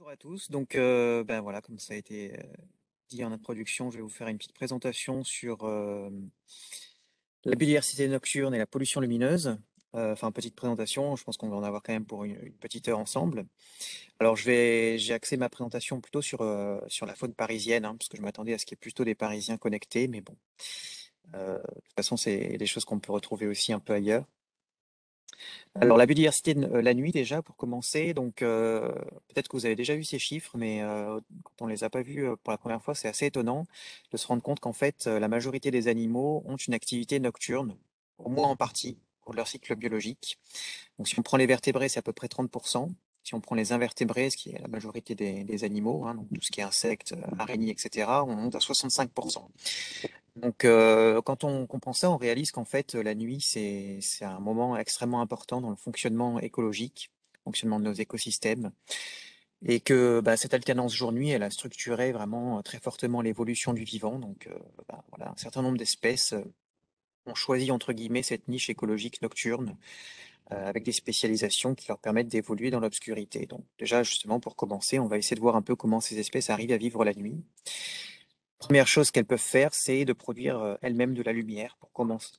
Bonjour à tous. Donc, euh, ben voilà, comme ça a été euh, dit en introduction, je vais vous faire une petite présentation sur euh, la biodiversité nocturne et la pollution lumineuse. enfin, petite présentation, je pense qu'on va en avoir quand même pour une, petite heure ensemble. Alors, j'ai axé ma présentation plutôt sur, sur la faune parisienne, hein, parce que je m'attendais à ce qu'il y ait plutôt des Parisiens connectés, mais bon. de toute façon, c'est des choses qu'on peut retrouver aussi un peu ailleurs. Alors la biodiversité de la nuit déjà pour commencer, donc peut-être que vous avez déjà vu ces chiffres, mais quand on les a pas vus pour la première fois, c'est assez étonnant de se rendre compte qu'en fait la majorité des animaux ont une activité nocturne, au moins en partie, pour leur cycle biologique. Donc si on prend les vertébrés, c'est à peu près 30%. Si on prend les invertébrés, ce qui est la majorité des, animaux, hein, donc tout ce qui est insectes, araignées, etc., on monte à 65%. Donc, euh, quand on comprend ça, on réalise qu'en fait, la nuit, c'est un moment extrêmement important dans le fonctionnement écologique, fonctionnement de nos écosystèmes, et que bah, cette alternance jour-nuit, elle a structuré vraiment euh, très fortement l'évolution du vivant. Donc, euh, bah, voilà, un certain nombre d'espèces ont choisi entre guillemets cette niche écologique nocturne avec des spécialisations qui leur permettent d'évoluer dans l'obscurité. Donc, déjà, justement, pour commencer, on va essayer de voir un peu comment ces espèces arrivent à vivre la nuit. Première chose qu'elles peuvent faire, c'est de produire euh, elles-mêmes de la lumière pour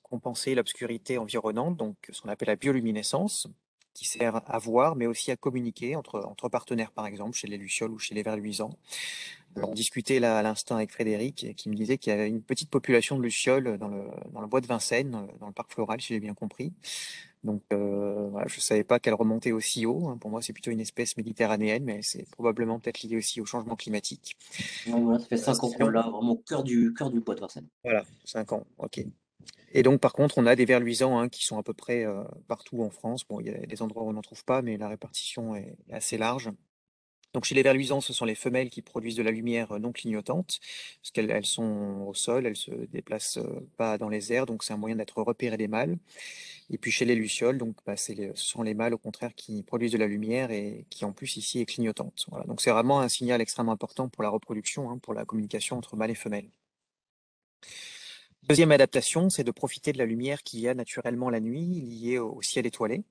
compenser l'obscurité environnante, donc ce qu'on appelle la bioluminescence, qui sert à voir, mais aussi à communiquer entre, entre partenaires, par exemple, chez les lucioles ou chez les vers luisants. on discutait là à l'instant avec Frédéric, qui me disait qu'il y avait une petite population de lucioles dans le, dans le bois de Vincennes, dans le parc floral, si j'ai bien compris. Donc euh, voilà, je ne savais pas qu'elle remontait aussi haut. Hein. Pour moi, c'est plutôt une espèce méditerranéenne, mais c'est probablement peut-être lié aussi au changement climatique. voilà, ça fait 5 ans qu'on l'a vraiment au cœur du, cœur du bois de Vincennes. Voilà, 5 ans, ok. Et donc, par contre, on a des vers luisants hein, qui sont à peu près euh, partout en France. Bon, il y a des endroits où on n'en trouve pas, mais la répartition est assez large. Donc chez les vers luisants, ce sont les femelles qui produisent de la lumière non clignotante, parce qu'elles sont au sol, elles se déplacent pas dans les airs, donc c'est un moyen d'être repéré des mâles. Et puis chez les lucioles, donc bah, ce sont les mâles au contraire qui produisent de la lumière et qui en plus ici est clignotante. Voilà. Donc c'est vraiment un signal extrêmement important pour la reproduction, hein, pour la communication entre mâles et femelles. Deuxième adaptation, c'est de profiter de la lumière qu'il y a naturellement la nuit, liée au ciel étoilé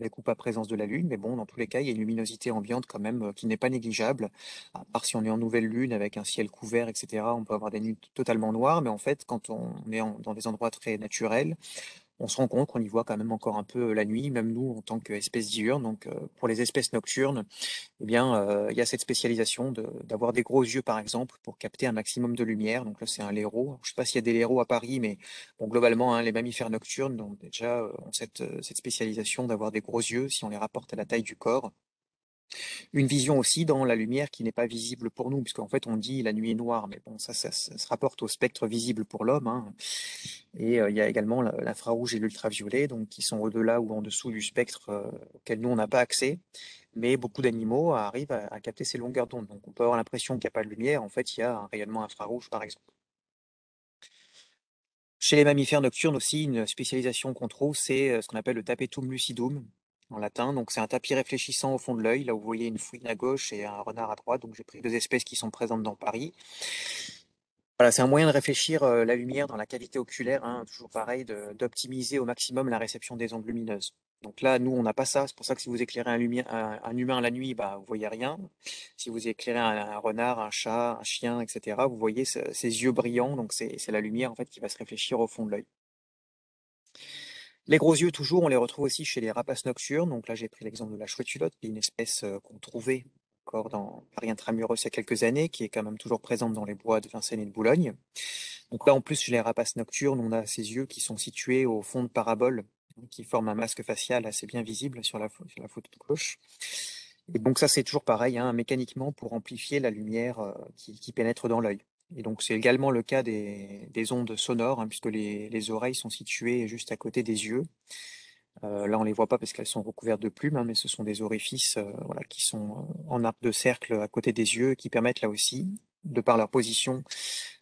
avec ou pas présence de la Lune, mais bon, dans tous les cas, il y a une luminosité ambiante quand même euh, qui n'est pas négligeable. À part si on est en nouvelle Lune avec un ciel couvert, etc., on peut avoir des nuits totalement noires, mais en fait, quand on est dans des endroits très naturels, on se rend compte qu'on y voit quand même encore un peu la nuit, même nous en tant qu'espèces diurnes. Donc pour les espèces nocturnes, eh bien il y a cette spécialisation d'avoir des gros yeux par exemple pour capter un maximum de lumière. Donc là c'est un laireau. Je ne sais pas s'il y a des laireaux à Paris, mais bon globalement hein, les mammifères nocturnes ont déjà cette spécialisation d'avoir des gros yeux si on les rapporte à la taille du corps. Une vision aussi dans la lumière qui n'est pas visible pour nous, puisqu'en fait on dit la nuit est noire, mais bon, ça, se rapporte au spectre visible pour l'homme. Hein. Et euh, il y a également l'infrarouge et l'ultraviolet, donc qui sont au-delà ou en dessous du spectre euh, auquel nous on n'a pas accès. Mais beaucoup d'animaux arrivent à, capter ces longueurs d'onde. Donc on peut avoir l'impression qu'il n'y a pas de lumière, en fait il y a un rayonnement infrarouge par exemple. Chez les mammifères nocturnes aussi, une spécialisation qu'on trouve, c'est euh, ce qu'on appelle le tapetum lucidum, en latin. Donc c'est un tapis réfléchissant au fond de l'œil, là où vous voyez une fouine à gauche et un renard à droite. Donc j'ai pris deux espèces qui sont présentes dans Paris. Voilà, c'est un moyen de réfléchir euh, la lumière dans la qualité oculaire, hein, toujours pareil, d'optimiser au maximum la réception des ondes lumineuses. Donc là, nous, on n'a pas ça. C'est pour ça que si vous éclairez un, un, humain la nuit, bah, vous voyez rien. Si vous éclairez un, renard, un chat, un chien, etc., vous voyez ces yeux brillants. Donc c'est la lumière en fait qui va se réfléchir au fond de l'œil. Les gros yeux, toujours, on les retrouve aussi chez les rapaces nocturnes. Donc là, j'ai pris l'exemple de la chouette-culotte, qui est une espèce euh, qu'on trouvait encore dans Paris intramuros il y a quelques années, qui est quand même toujours présente dans les bois de Vincennes et de Boulogne. Donc là, en plus, chez les rapaces nocturnes, on a ces yeux qui sont situés au fond de parabole, qui forment un masque facial assez bien visible sur la, photo de gauche. Et donc ça, c'est toujours pareil, hein, mécaniquement, pour amplifier la lumière euh, qui pénètre dans l'œil. Et donc c'est également le cas des, ondes sonores, hein, puisque les, oreilles sont situées juste à côté des yeux. Euh, là, on ne les voit pas parce qu'elles sont recouvertes de plumes, hein, mais ce sont des orifices euh, qui sont euh, en arc de cercle à côté des yeux, qui permettent là aussi, de par leur position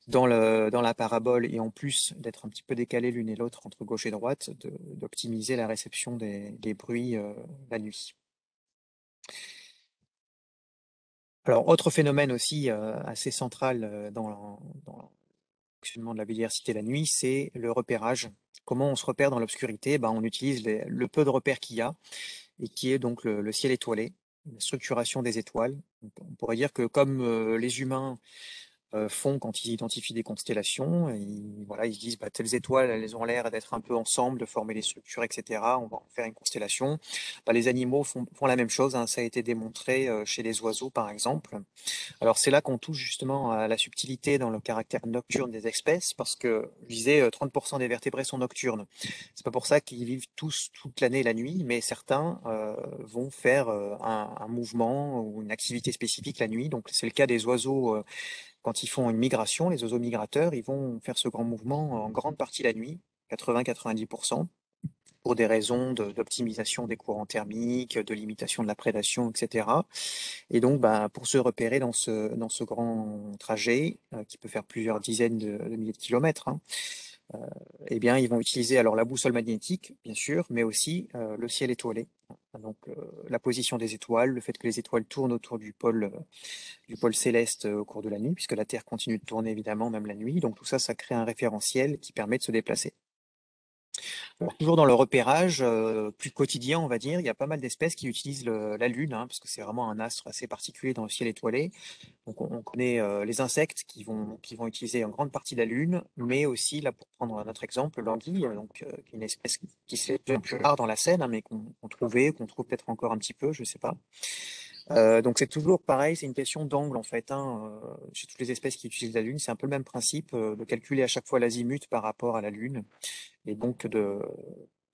dans, la parabole, et en plus d'être un petit peu décalés l'une et l'autre entre gauche et droite, d'optimiser la réception des bruits la nuit. Alors, autre phénomène aussi assez central euh, dans, le fonctionnement de la biodiversité la nuit, c'est le repérage. Comment on se repère dans l'obscurité? Ben, On utilise le peu de repères qu'il y a, et qui est donc le, ciel étoilé. la structuration des étoiles. on pourrait dire que comme les humains font quand ils identifient des constellations. Ils, voilà, ils disent bah, telles étoiles, elles ont l'air d'être un peu ensemble, de former des structures, etc. On va en faire une constellation. Bah, les animaux font, font, la même chose. Hein. Ça a été démontré euh, chez les oiseaux, par exemple. Alors c'est là qu'on touche justement à la subtilité dans le caractère nocturne des espèces, parce que je disais 30% euh, des vertébrés sont nocturnes. C'est pas pour ça qu'ils vivent tous toute l'année la nuit, mais certains euh, vont faire un, un, mouvement ou une activité spécifique la nuit. Donc c'est le cas des oiseaux quand ils font une migration, les oiseaux migrateurs, ils vont faire ce grand mouvement en grande partie la nuit, 80-90%, pour des raisons d'optimisation des courants thermiques, de limitation de la prédation, etc. Et donc, bah, pour se repérer dans ce, grand trajet, euh, qui peut faire plusieurs dizaines de, milliers de kilomètres, hein, eh bien, ils vont utiliser alors la boussole magnétique, bien sûr, mais aussi euh, le ciel étoilé. Donc, la position des étoiles, le fait que les étoiles tournent autour du pôle du pôle céleste euh, au cours de la nuit, puisque la Terre continue de tourner évidemment même la nuit. Donc tout ça, ça crée un référentiel qui permet de se déplacer. Toujours dans le repérage euh, plus quotidien, on va dire, il y a pas mal d'espèces qui utilisent la Lune, hein, parce que c'est vraiment un astre assez particulier dans le ciel étoilé. Donc on, connaît euh, les insectes qui vont, qui vont utiliser en grande partie la Lune, mais aussi, là pour prendre notre exemple, l'anguille, donc une espèce qui, s'est plus rare dans la Seine, hein, mais qu'on trouvait, qu'on trouve peut-être encore un petit peu, je ne sais pas. Euh, donc c'est toujours pareil, c'est une question d'angle en fait. Hein, euh, chez toutes les espèces qui utilisent la Lune, c'est un peu le même principe euh, de calculer à chaque fois l'azimut par rapport à la Lune, et donc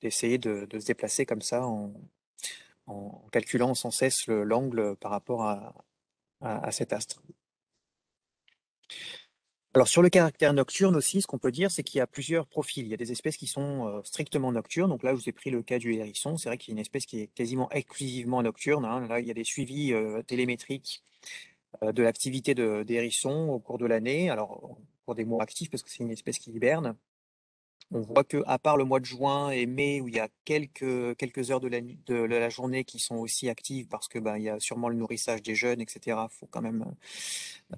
d'essayer de, se déplacer comme ça en, calculant sans cesse l'angle par rapport à cet astre. Alors sur le caractère nocturne aussi, ce qu'on peut dire, c'est qu'il y a plusieurs profils. Il y a des espèces qui sont euh, strictement nocturnes. Donc là, je vous ai pris le cas du hérisson. C'est vrai qu'il y a une espèce qui est quasiment exclusivement nocturne. Hein. Là, il y a des suivis euh, télémétriques euh, de l'activité de, au cours de l'année. Alors, pour des mois actifs, parce que c'est une espèce qui hiberne. On voit que à part le mois de juin et mai où il y a quelques, quelques heures de la, de la journée qui sont aussi actives parce que ben, il y a sûrement le nourrissage des jeunes, etc. Il faut quand même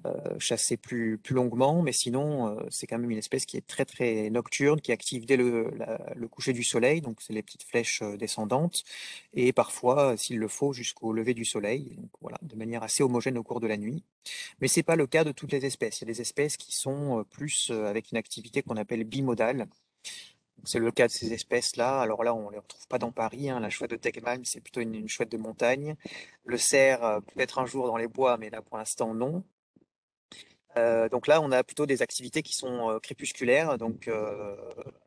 euh, chasser plus, plus longuement, mais sinon euh, c'est quand même une espèce qui est très très nocturne, qui est active dès le, le coucher du soleil, donc c'est les petites flèches euh, descendantes, et parfois, s'il le faut, jusqu'au lever du soleil, donc voilà, de manière assez homogène au cours de la nuit. Mais c'est pas le cas de toutes les espèces. Il y a des espèces qui sont plus avec une activité qu'on appelle bimodale. C'est le cas de ces espèces-là. Alors là, on ne les retrouve pas dans Paris. Hein. La chouette de Tegmalm, c'est plutôt une, chouette de montagne. Le cerf, euh, peut-être un jour dans les bois, mais là, pour l'instant, non. Euh, donc là, on a plutôt des activités qui sont euh, crépusculaires, donc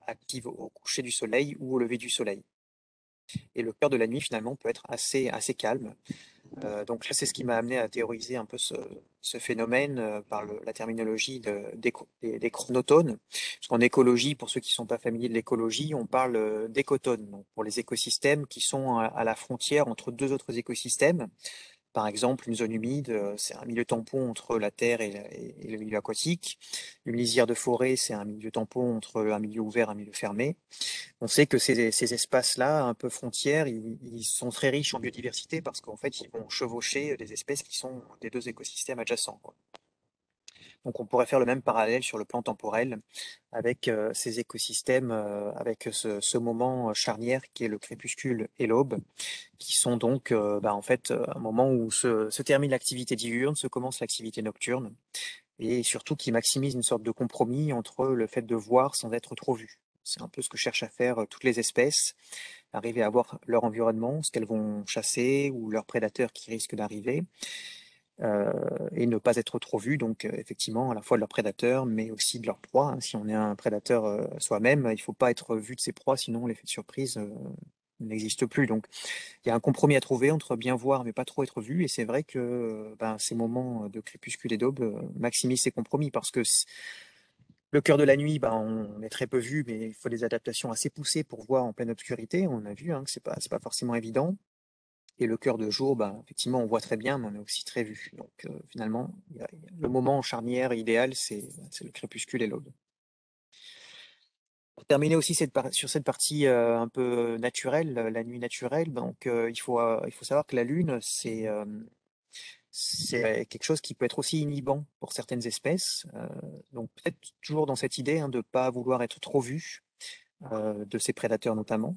actives au coucher du soleil ou au lever du soleil. Et le cœur de la nuit, finalement, peut être assez, assez calme. Euh, donc là, c'est ce qui m'a amené à théoriser un peu ce, phénomène euh, par la terminologie des, chronotones. Parce qu'en écologie, pour ceux qui ne sont pas familiers de l'écologie, on parle euh, d'écotones, pour les écosystèmes qui sont à, la frontière entre deux autres écosystèmes. Par exemple, une zone humide, euh, c'est un milieu tampon entre la terre et, le milieu aquatique. Une lisière de forêt, c'est un milieu tampon entre un milieu ouvert et un milieu fermé. On sait que ces, espaces-là, un peu frontières, ils, sont très riches en biodiversité parce qu'en fait, ils vont chevaucher des espèces qui sont des deux écosystèmes adjacents. Donc on pourrait faire le même parallèle sur le plan temporel avec euh, ces écosystèmes, euh, avec ce, moment euh, charnière qui est le crépuscule et l'aube, qui sont donc bah, en fait un moment où se, termine l'activité diurne, se commence l'activité nocturne, et surtout qui maximise une sorte de compromis entre le fait de voir sans être trop vu. C'est un peu ce que cherchent à faire toutes les espèces, arriver à voir leur environnement, ce qu'elles vont chasser ou leurs prédateurs qui risquent d'arriver, et ne pas être trop vu, donc euh, effectivement, à la fois de leurs prédateurs, mais aussi de leurs proies. Hein. Si on est un prédateur euh, soi-même, il ne faut pas être vu de ses proies, sinon l'effet de surprise n'existe plus. Donc il y a un compromis à trouver entre bien voir, mais pas trop être vu, et c'est vrai que ben, ces moments de crépuscule et d'aube maximisent ces compromis, parce que le cœur de la nuit, ben, on est très peu vu, mais il faut des adaptations assez poussées pour voir en pleine obscurité. On a vu hein, que ce n'est pas, pas forcément évident. Et le cœur de jour, bah, effectivement, on voit très bien, mais on est aussi très vu. Donc euh, finalement, le moment charnière idéal, c'est le crépuscule et l'aube. Pour terminer aussi sur cette partie euh, un peu naturelle, la nuit naturelle, donc euh, il, faut, il faut savoir que la Lune, c'est quelque chose qui peut être aussi inhibant pour certaines espèces. donc peut-être toujours dans cette idée hein, de ne pas vouloir être trop vu de ses prédateurs notamment.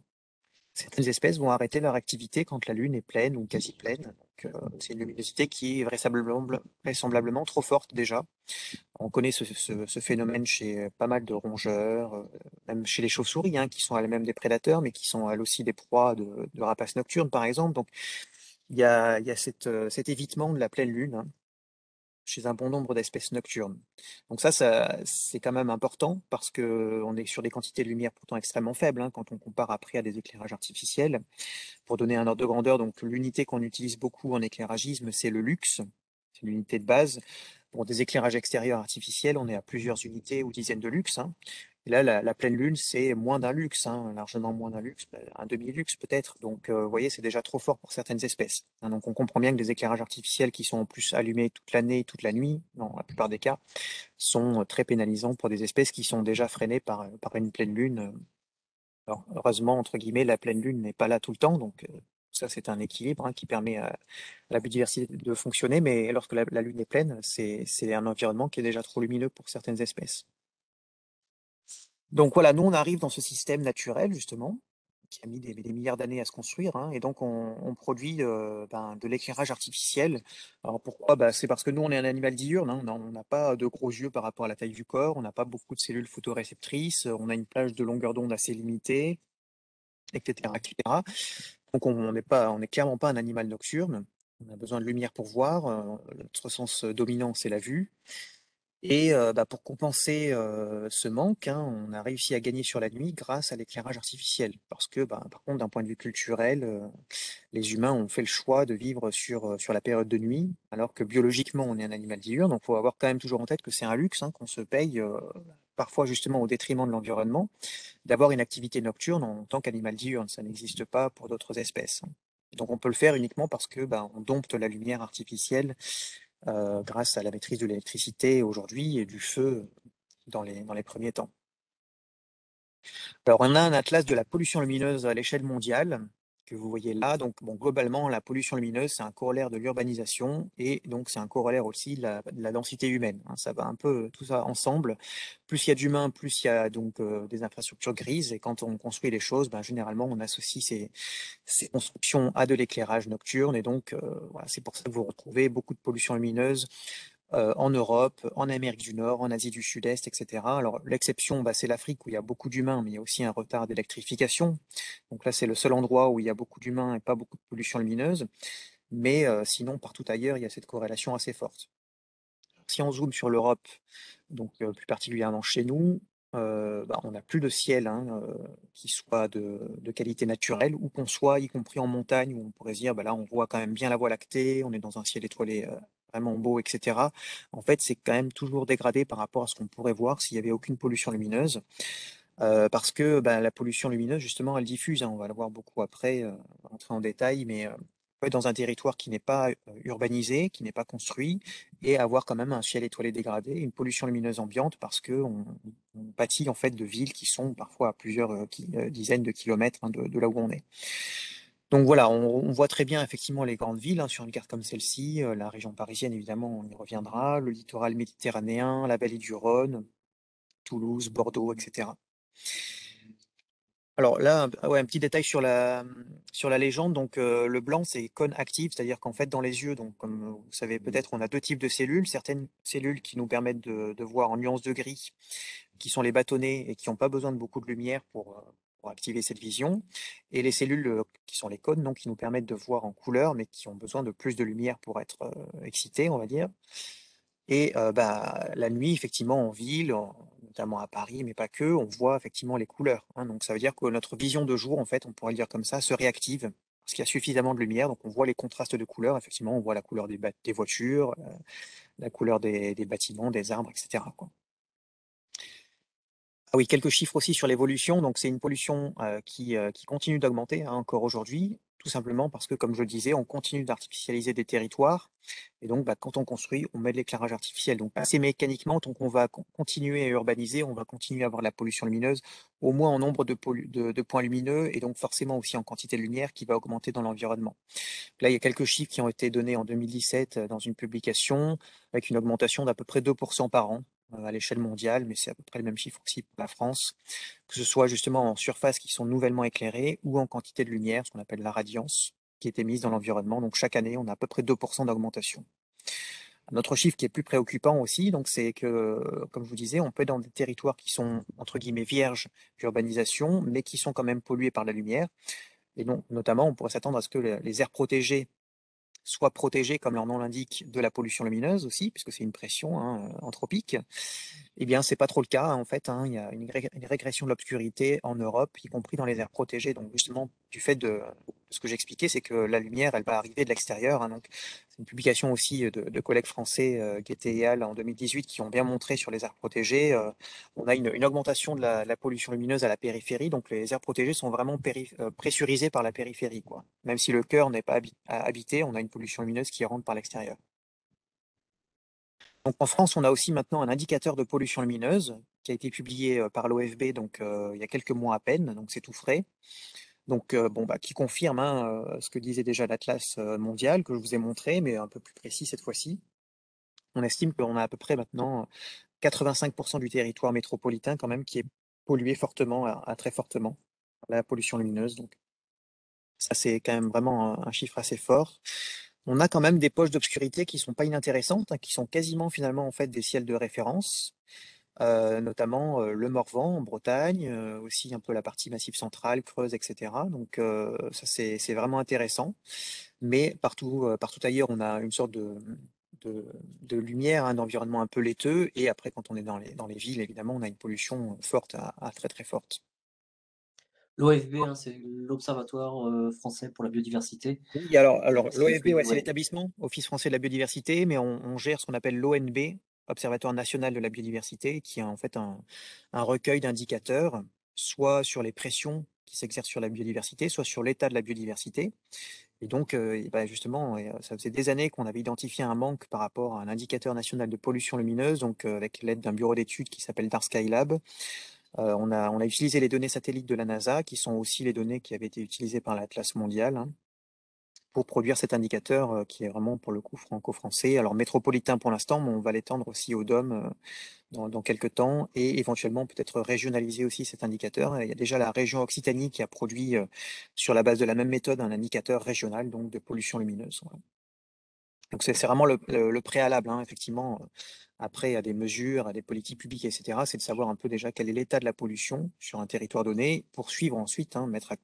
Certaines espèces vont arrêter leur activité quand la Lune est pleine ou quasi pleine. Euh, c'est une luminosité qui est vraisemblablement, vraisemblablement, trop forte déjà. On connaît ce, phénomène chez pas mal de rongeurs, euh, même chez les chauves-souris, hein, qui sont elles-mêmes des prédateurs, mais qui sont elles aussi des proies de, rapaces nocturnes, par exemple. Donc, il y a, euh, cet évitement de la pleine lune. Hein chez un bon nombre d'espèces nocturnes. Donc ça, c'est quand même important parce qu'on est sur des quantités de lumière pourtant extrêmement faibles hein, quand on compare après à des éclairages artificiels. Pour donner un ordre de grandeur, donc l'unité qu'on utilise beaucoup en éclairagisme, c'est le lux, c'est l'unité de base. Pour des éclairages extérieurs artificiels, on est à plusieurs unités ou dizaines de lux. Hein. Là, la, pleine lune, c'est moins d'un luxe, hein, largement moins d'un luxe, bah, un demi-luxe peut-être. Donc, euh, vous voyez, c'est déjà trop fort pour certaines espèces. Hein. donc, on comprend bien que des éclairages artificiels qui sont en plus allumés toute l'année, toute la nuit, dans la plupart des cas, sont euh, très pénalisants pour des espèces qui sont déjà freinées par, euh, par une pleine lune. Alors, heureusement, entre guillemets, la pleine lune n'est pas là tout le temps, donc ça, c'est un équilibre hein, qui permet à la biodiversité de fonctionner, mais lorsque la lune est pleine, c'est un environnement qui est déjà trop lumineux pour certaines espèces. Donc voilà, nous on arrive dans ce système naturel justement, qui a mis des, milliards d'années à se construire, hein, et donc on, produit euh, ben, de l'éclairage artificiel. Alors pourquoi? Bah, C'est parce que nous on est un animal diurne, hein, on n'a pas de gros yeux par rapport à la taille du corps, on n'a pas beaucoup de cellules photoréceptrices, on a une plage de longueur d'onde assez limitée, etc., Donc on n'est pas, on n'est clairement pas un animal nocturne. On a besoin de lumière pour voir. Euh, notre sens dominant, c'est la vue. Et bah, pour compenser ce manque, hein, on a réussi à gagner sur la nuit grâce à l'éclairage artificiel. Parce que, bah, par contre, d'un point de vue culturel, les humains ont fait le choix de vivre sur, sur la période de nuit, alors que biologiquement, on est un animal diurne. Donc, faut avoir quand même toujours en tête que c'est un luxe hein, qu'on se paye, parfois justement au détriment de l'environnement, d'avoir une activité nocturne en tant qu'animal diurne. Ça n'existe pas pour d'autres espèces. Hein. Donc, on peut le faire uniquement parce que bah, on dompte la lumière artificielle euh, grâce à la maîtrise de l'électricité aujourd'hui et du feu dans les, dans les premiers temps. Alors, on a un atlas de la pollution lumineuse à l'échelle mondiale que vous voyez là. Donc, bon, globalement, la pollution lumineuse, c'est un corollaire de l'urbanisation et donc c'est un corollaire aussi de la, densité humaine. Hein. Ça va un peu tout ça ensemble. Plus il y a d'humains, plus il y a donc euh, des infrastructures grises. Et quand on construit les choses, ben, généralement, on associe ces, constructions à de l'éclairage nocturne. Et donc, euh, voilà, c'est pour ça que vous retrouvez beaucoup de pollution lumineuse euh, en Europe, en Amérique du Nord, en Asie du Sud-Est, etc. Alors l'exception, bah, c'est l'Afrique où il y a beaucoup d'humains, mais il y a aussi un retard d'électrification. Donc là, c'est le seul endroit où il y a beaucoup d'humains et pas beaucoup de pollution lumineuse. Mais euh, sinon, partout ailleurs, il y a cette corrélation assez forte. Si on zoome sur l'Europe, donc euh, plus particulièrement chez nous, bah, on n'a plus de ciel hein, qui soit de, qualité naturelle, ou qu'on soit, y compris en montagne, où on pourrait dire, bah, là, on voit quand même bien la Voie lactée, on est dans un ciel étoilé vraiment beau, etc. En fait, c'est quand même toujours dégradé par rapport à ce qu'on pourrait voir s'il n'y avait aucune pollution lumineuse. Euh, parce que bah, la pollution lumineuse, justement, elle diffuse. Hein, on va le voir beaucoup après, euh, rentrer en détail, mais euh, dans un territoire qui n'est pas euh, urbanisé, qui n'est pas construit, et avoir quand même un ciel étoilé dégradé, une pollution lumineuse ambiante, parce qu'on on en fait de villes qui sont parfois à plusieurs dizaines de kilomètres hein, de, là où on est. Donc voilà, on, voit très bien effectivement les grandes villes hein, sur une carte comme celle-ci, euh, la région parisienne évidemment, on y reviendra, le littoral méditerranéen, la vallée du Rhône, Toulouse, Bordeaux, etc. Alors là, un, ouais, un petit détail sur la, légende. Donc euh, le blanc, c'est cône active, c'est-à-dire qu'en fait dans les yeux, comme vous savez peut-être, on a deux types de cellules. Certaines cellules qui nous permettent de, de voir en nuances de gris, qui sont les bâtonnets et qui n'ont pas besoin de beaucoup de lumière pour, euh, pour activer cette vision, et les cellules euh, qui sont les cônes, qui nous permettent de voir en couleur, mais qui ont besoin de plus de lumière pour être euh, excités, on va dire. Et euh, bah, la nuit, effectivement, en ville, notamment à Paris, mais pas que, on voit effectivement les couleurs. Hein. donc ça veut dire que notre vision de jour, en fait, on pourrait le dire comme ça, se réactive parce qu'il y a suffisamment de lumière, donc on voit les contrastes de couleurs. Effectivement, on voit la couleur des, voitures, la couleur des, bâtiments, des arbres, etc. Ah oui, quelques chiffres aussi sur l'évolution. Donc, c'est une pollution euh, qui, euh, qui, continue d'augmenter hein, encore aujourd'hui, tout simplement parce que, comme je le disais, on continue d'artificialiser des territoires. Et donc, bah, quand on construit, on met de l'éclairage artificiel. Donc, assez mécaniquement, tant qu'on va continuer à urbaniser, on va continuer à avoir de la pollution lumineuse, au moins en nombre de, de, points lumineux, et donc forcément aussi en quantité de lumière qui va augmenter dans l'environnement. Là, il y a quelques chiffres qui ont été donnés en 2017 euh, dans une publication, avec une augmentation d'à peu près 2% par an à l'échelle mondiale, mais c'est à peu près le même chiffre aussi pour la France, que ce soit justement en surface qui sont nouvellement éclairées ou en quantité de lumière, ce qu'on appelle la radiance, qui est émise dans l'environnement. Donc chaque année, on a à peu près 2% d'augmentation. Un autre chiffre qui est plus préoccupant aussi, c'est que, comme je vous disais, on peut être dans des territoires qui sont entre guillemets vierges d'urbanisation, mais qui sont quand même pollués par la lumière. Et donc, notamment, on pourrait s'attendre à ce que les aires protégées soient protégées, comme leur nom l'indique, de la pollution lumineuse aussi, puisque c'est une pression hein, anthropique. Eh bien, c'est pas trop le cas. En fait, hein. il y a une, régression de l'obscurité en Europe, y compris dans les aires protégées. Donc, justement, du fait de ce que j'expliquais, c'est que la lumière, elle va arriver de l'extérieur. Hein. donc, c'est une publication aussi de, collègues français, euh, et en 2018, qui ont bien montré sur les aires protégées. Euh, on a une, augmentation de la, pollution lumineuse à la périphérie. Donc, les aires protégées sont vraiment euh, pressurisées par la périphérie. Quoi. Même si le cœur n'est pas habité, on a une pollution lumineuse qui rentre par l'extérieur. Donc en France, on a aussi maintenant un indicateur de pollution lumineuse qui a été publié euh, par l'OFB donc il y a quelques mois à peine, donc c'est tout frais. Donc bon bah qui confirme hein, ce que disait déjà l'Atlas mondial que je vous ai montré, mais un peu plus précis cette fois-ci. On estime qu'on a à peu près maintenant 85% du territoire métropolitain quand même qui est pollué fortement, à, très fortement, la pollution lumineuse. Donc ça c'est quand même vraiment un chiffre assez fort on a quand même des poches d'obscurité qui sont pas inintéressantes, hein, qui sont quasiment finalement en fait des ciels de référence, euh, notamment euh, le Morvan en Bretagne, euh, aussi un peu la partie massive centrale, Creuse, etc. Donc ça c'est vraiment intéressant. Mais partout, partout ailleurs, on a une sorte de, de, lumière, un environnement un peu laiteux. Et après, quand on est dans les, dans les villes, évidemment, on a une pollution forte à très très forte. L'OFB, hein, c'est l'Observatoire euh, français pour la biodiversité. Oui, alors, alors l'OFB, ouais, c'est l'établissement, Office français de la biodiversité, mais on, gère ce qu'on appelle l'ONB, Observatoire national de la biodiversité, qui est en fait un, recueil d'indicateurs, soit sur les pressions qui s'exercent sur la biodiversité, soit sur l'état de la biodiversité. Et donc, euh, bah, justement, euh, ça faisait des années qu'on avait identifié un manque par rapport à un indicateur national de pollution lumineuse, donc avec l'aide d'un bureau d'études qui s'appelle Dark Skylab. Euh, on, a, on, a, utilisé les données satellites de la NASA, qui sont aussi les données qui avaient été utilisées par l'Atlas mondial, hein, pour produire cet indicateur euh, qui est vraiment pour le coup franco-français. Alors métropolitain pour l'instant, mais on va l'étendre aussi au DOM euh, dans, quelques temps et éventuellement peut-être régionaliser aussi cet indicateur. Il y a déjà la région Occitanie qui a produit sur la base de la même méthode un indicateur régional donc de pollution lumineuse. Donc c'est vraiment le, préalable, hein, effectivement. Après, à des mesures, à des politiques publiques, etc., c'est de savoir un peu déjà quel est l'état de la pollution sur un territoire donné, pour suivre ensuite, hein, mettre, à,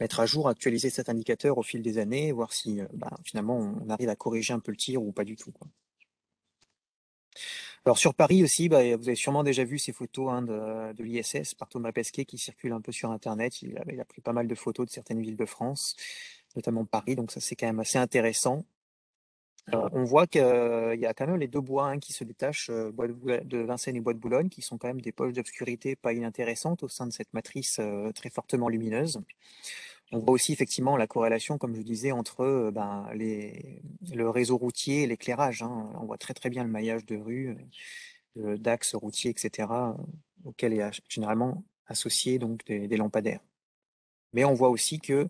mettre à jour, actualiser cet indicateur au fil des années, voir si euh, bah, finalement on arrive à corriger un peu le tir ou pas du tout. Alors sur Paris aussi, bah, vous avez sûrement déjà vu ces photos hein, de, l'ISS par Thomas Pesquet qui circulent un peu sur Internet. Il il a, pris pas mal de photos de certaines villes de France, notamment Paris, donc ça c'est quand même assez intéressant on voit qu'il y a quand même les deux bois hein, qui se détachent, euh, bois de, Vincennes et bois de Boulogne, qui sont quand même des poches d'obscurité pas inintéressantes au sein de cette matrice euh, très fortement lumineuse. On voit aussi effectivement la corrélation, comme je disais, entre euh, ben, le réseau routier et l'éclairage. Hein. On voit très très bien le maillage de rues, d'axes routiers, etc., auquel est généralement associé donc des lampadaires. Mais on voit aussi que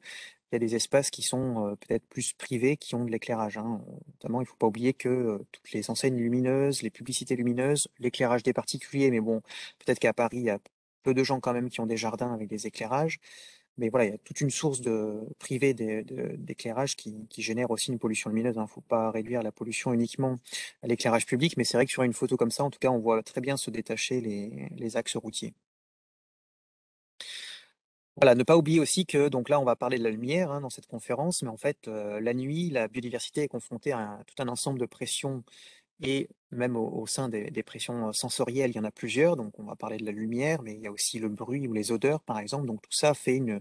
il y a des espaces qui sont peut-être plus privés, qui ont de l'éclairage. Hein. Notamment, il ne faut pas oublier que toutes les enseignes lumineuses, les publicités lumineuses, l'éclairage des particuliers, mais bon, peut-être qu'à Paris, il y a peu de gens quand même qui ont des jardins avec des éclairages. Mais voilà, il y a toute une source de privée d'éclairage qui, génère aussi une pollution lumineuse. Il hein. ne faut pas réduire la pollution uniquement à l'éclairage public, mais c'est vrai que sur une photo comme ça, en tout cas, on voit très bien se détacher les axes routiers. Voilà, ne pas oublier aussi que, donc là, on va parler de la lumière hein, dans cette conférence, mais en fait, la nuit, la biodiversité est confrontée à tout un ensemble de pressions et même au, sein des, pressions sensorielles, il y en a plusieurs. Donc, on va parler de la lumière, mais il y a aussi le bruit ou les odeurs, par exemple. Donc, tout ça fait une,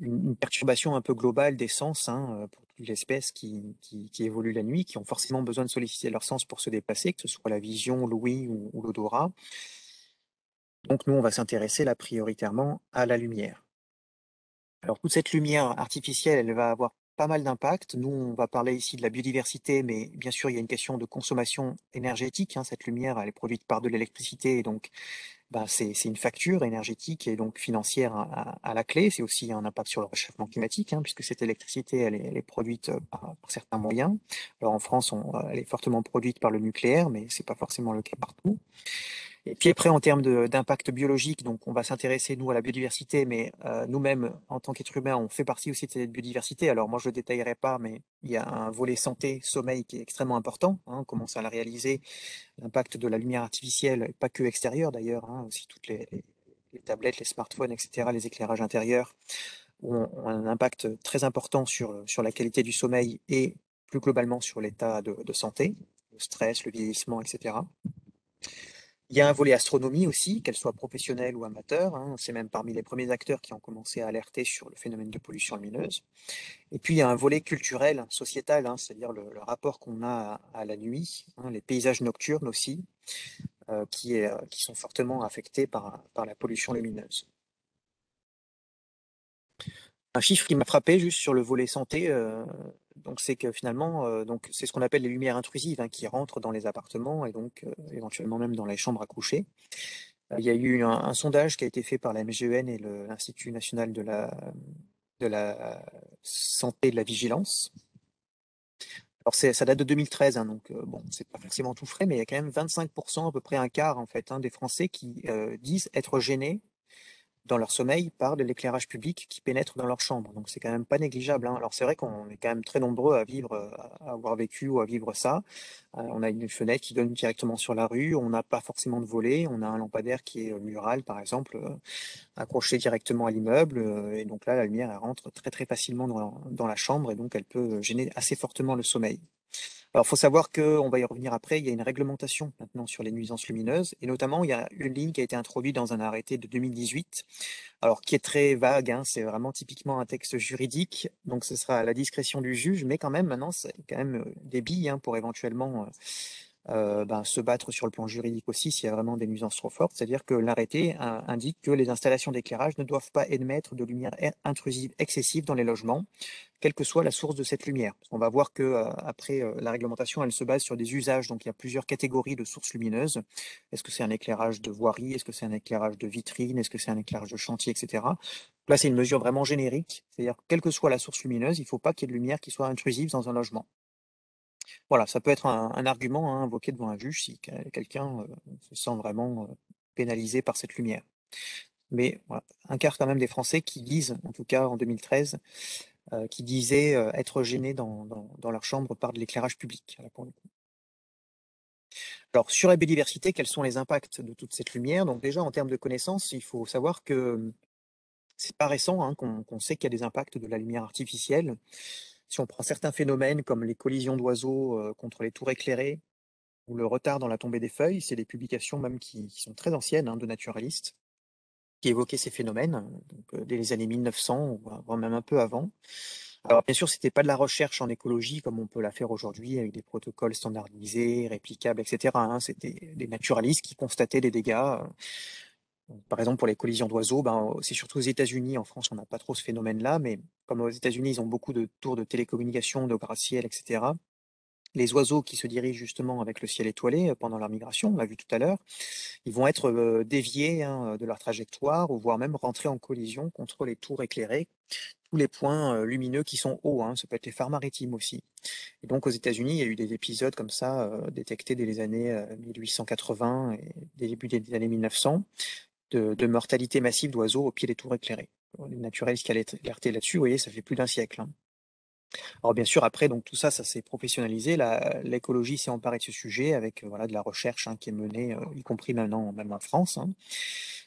une, perturbation un peu globale des sens hein, pour toutes les espèces qui, qui, évoluent la nuit, qui ont forcément besoin de solliciter leur sens pour se déplacer, que ce soit la vision, l'ouïe ou l'odorat. Donc nous, on va s'intéresser là prioritairement à la lumière. Alors toute cette lumière artificielle, elle va avoir pas mal d'impact. Nous, on va parler ici de la biodiversité, mais bien sûr, il y a une question de consommation énergétique. Hein. Cette lumière, elle est produite par de l'électricité, donc bah, c'est une facture énergétique et donc financière à, la clé. C'est aussi un impact sur le réchauffement climatique, hein, puisque cette électricité, elle est, produite par, certains moyens. Alors en France, elle est fortement produite par le nucléaire, mais c'est pas forcément le cas partout. Et puis après, en termes d'impact biologique, donc on va s'intéresser, nous, à la biodiversité, mais euh, nous-mêmes, en tant qu'êtres humains, on fait partie aussi de cette biodiversité. Alors moi, je ne détaillerai pas, mais il y a un volet santé, sommeil qui est extrêmement important. Hein, on commence à le réaliser, l'impact de la lumière artificielle, pas que extérieure d'ailleurs, hein, aussi toutes les, tablettes, les smartphones, etc., les éclairages intérieurs, ont, un impact très important sur, sur la qualité du sommeil et plus globalement sur l'état de, de santé, le stress, le vieillissement, etc. Il y a un volet astronomie aussi, qu'elle soit professionnelle ou amateur. Hein. C'est même parmi les premiers acteurs qui ont commencé à alerter sur le phénomène de pollution lumineuse. Et puis il y a un volet culturel, sociétal, hein, c'est-à-dire le, rapport qu'on a à, la nuit, hein, les paysages nocturnes aussi, euh, qui, est, qui, sont fortement affectés par la pollution lumineuse. Un chiffre qui m'a frappé juste sur le volet santé, euh, donc c'est que finalement, euh, donc c'est ce qu'on appelle les lumières intrusives hein, qui rentrent dans les appartements et donc euh, éventuellement même dans les chambres à coucher. Il y a eu un, sondage qui a été fait par la MGEN et l'Institut national de la, de la santé et de la vigilance. Alors ça date de 2013, hein, donc bon, c'est pas forcément tout frais, mais il y a quand même 25%, à peu près un quart en fait, hein, des Français qui disent être gênés dans leur sommeil par de l'éclairage public qui pénètre dans leur chambre. Donc c'est quand même pas négligeable. Hein. Alors c'est vrai qu'on est quand même très nombreux à vivre, euh, à avoir vécu ou à vivre ça. Euh, on a une fenêtre qui donne directement sur la rue, on n'a pas forcément de volet, on a un lampadaire qui est euh, mural par exemple, accroché directement à l'immeuble. et donc là la lumière elle rentre très très facilement dans, dans la chambre et donc elle peut gêner assez fortement le sommeil. Alors, faut savoir qu'on va y revenir après, il y a une réglementation maintenant sur les nuisances lumineuses, et notamment, il y a une ligne qui a été introduite dans un arrêté de 2018, alors qui est très vague, hein, c'est vraiment typiquement un texte juridique, donc ce sera à la discrétion du juge, mais quand même, maintenant, c'est quand même euh, des billes hein, pour éventuellement euh, euh, ben, se battre sur le plan juridique aussi s'il y a vraiment des nuisances trop fortes. C'est-à-dire que l'arrêté indique que les installations d'éclairage ne doivent pas émettre de lumière intrusive excessive dans les logements, quelle que soit la source de cette lumière. On va voir que euh, après euh, la réglementation, elle se base sur des usages. Donc il y a plusieurs catégories de sources lumineuses. Est-ce que c'est un éclairage de voirie? Est-ce que c'est un éclairage de vitrine? Est-ce que c'est un éclairage de chantier, etc. Là, c'est une mesure vraiment générique. C'est-à-dire quelle que soit la source lumineuse, il ne faut pas qu'il y ait de lumière qui soit intrusive dans un logement. Voilà, ça peut être un, argument hein, invoqué devant un juge si quelqu'un euh, se sent vraiment pénalisé par cette lumière. Mais un quart quand même des Français qui disent, en tout cas en 2013, euh, qui disaient être gênés dans, leur chambre par de l'éclairage public. Alors sur la biodiversité, quels sont les impacts de toute cette lumière? Donc déjà en termes de connaissances, il faut savoir que c'est pas récent hein, qu'on sait qu'il y a des impacts de la lumière artificielle. Si on prend certains phénomènes comme les collisions d'oiseaux contre les tours éclairées ou le retard dans la tombée des feuilles, c'est des publications même qui, sont très anciennes hein, de naturalistes qui évoquaient ces phénomènes dès les années 1900 voire même un peu avant. Alors bien sûr, c'était pas de la recherche en écologie comme on peut la faire aujourd'hui avec des protocoles standardisés, réplicables, etc. Hein. C'était des naturalistes qui constataient des dégâts par exemple, pour les collisions d'oiseaux, ben, c'est surtout aux États-Unis. En France, on n'a pas trop ce phénomène-là, mais comme aux États-Unis, ils ont beaucoup de tours de télécommunications, de gratte-ciel, etc. Les oiseaux qui se dirigent justement avec le ciel étoilé euh, pendant leur migration, on l'a vu tout à l'heure, ils vont être euh, déviés hein, de leur trajectoire ou voire même rentrer en collision contre les tours éclairées, tous les points euh, lumineux qui sont hauts. Hein, ça peut être les phares maritimes aussi. Et donc aux États-Unis, il y a eu des épisodes comme ça détectés dès les années 1880 et début des années 1900 de, mortalité massive d'oiseaux au pied des tours éclairées. Les naturalistes qui allaient alerter là-dessus, vous voyez, ça fait plus d'un siècle. Hein. Alors bien sûr, après, donc tout ça, ça s'est professionnalisé. L'écologie s'est emparée de ce sujet avec euh, voilà, de la recherche hein, qui est menée, euh, y compris maintenant, même en France, hein,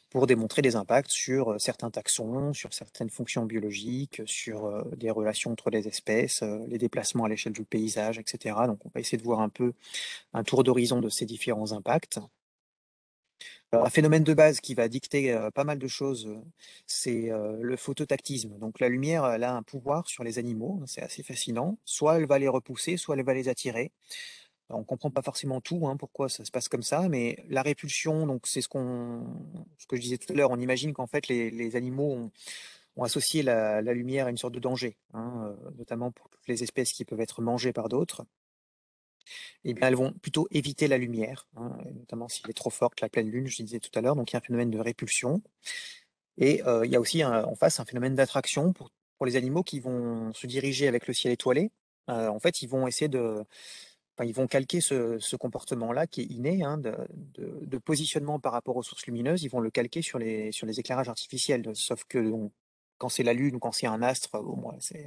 pour démontrer des impacts sur euh, certains taxons, sur certaines fonctions biologiques, sur des relations entre les espèces, les déplacements à l'échelle du paysage, etc. Donc on va essayer de voir un peu un tour d'horizon de ces différents impacts un phénomène de base qui va dicter pas mal de choses, c'est le phototactisme. Donc la lumière, a un pouvoir sur les animaux, c'est assez fascinant. Soit elle va les repousser, soit elle va les attirer. On ne comprend pas forcément tout, hein, pourquoi ça se passe comme ça, mais la répulsion, donc c'est ce que je disais tout à l'heure, on imagine qu'en fait les, animaux ont, associé la, lumière à une sorte de danger, hein, notamment pour toutes les espèces qui peuvent être mangées par d'autres. Eh bien, elles vont plutôt éviter la lumière, hein, notamment si elle est trop forte, la pleine lune, je disais tout à l'heure, donc il y a un phénomène de répulsion. Et euh, il y a aussi en face un phénomène d'attraction pour, pour les animaux qui vont se diriger avec le ciel étoilé. Euh, en fait, ils vont essayer de, ils vont calquer ce, comportement-là qui est inné hein, de, positionnement par rapport aux sources lumineuses, ils vont le calquer sur les, sur les éclairages artificiels. Sauf que quand c'est la Lune ou quand c'est un astre,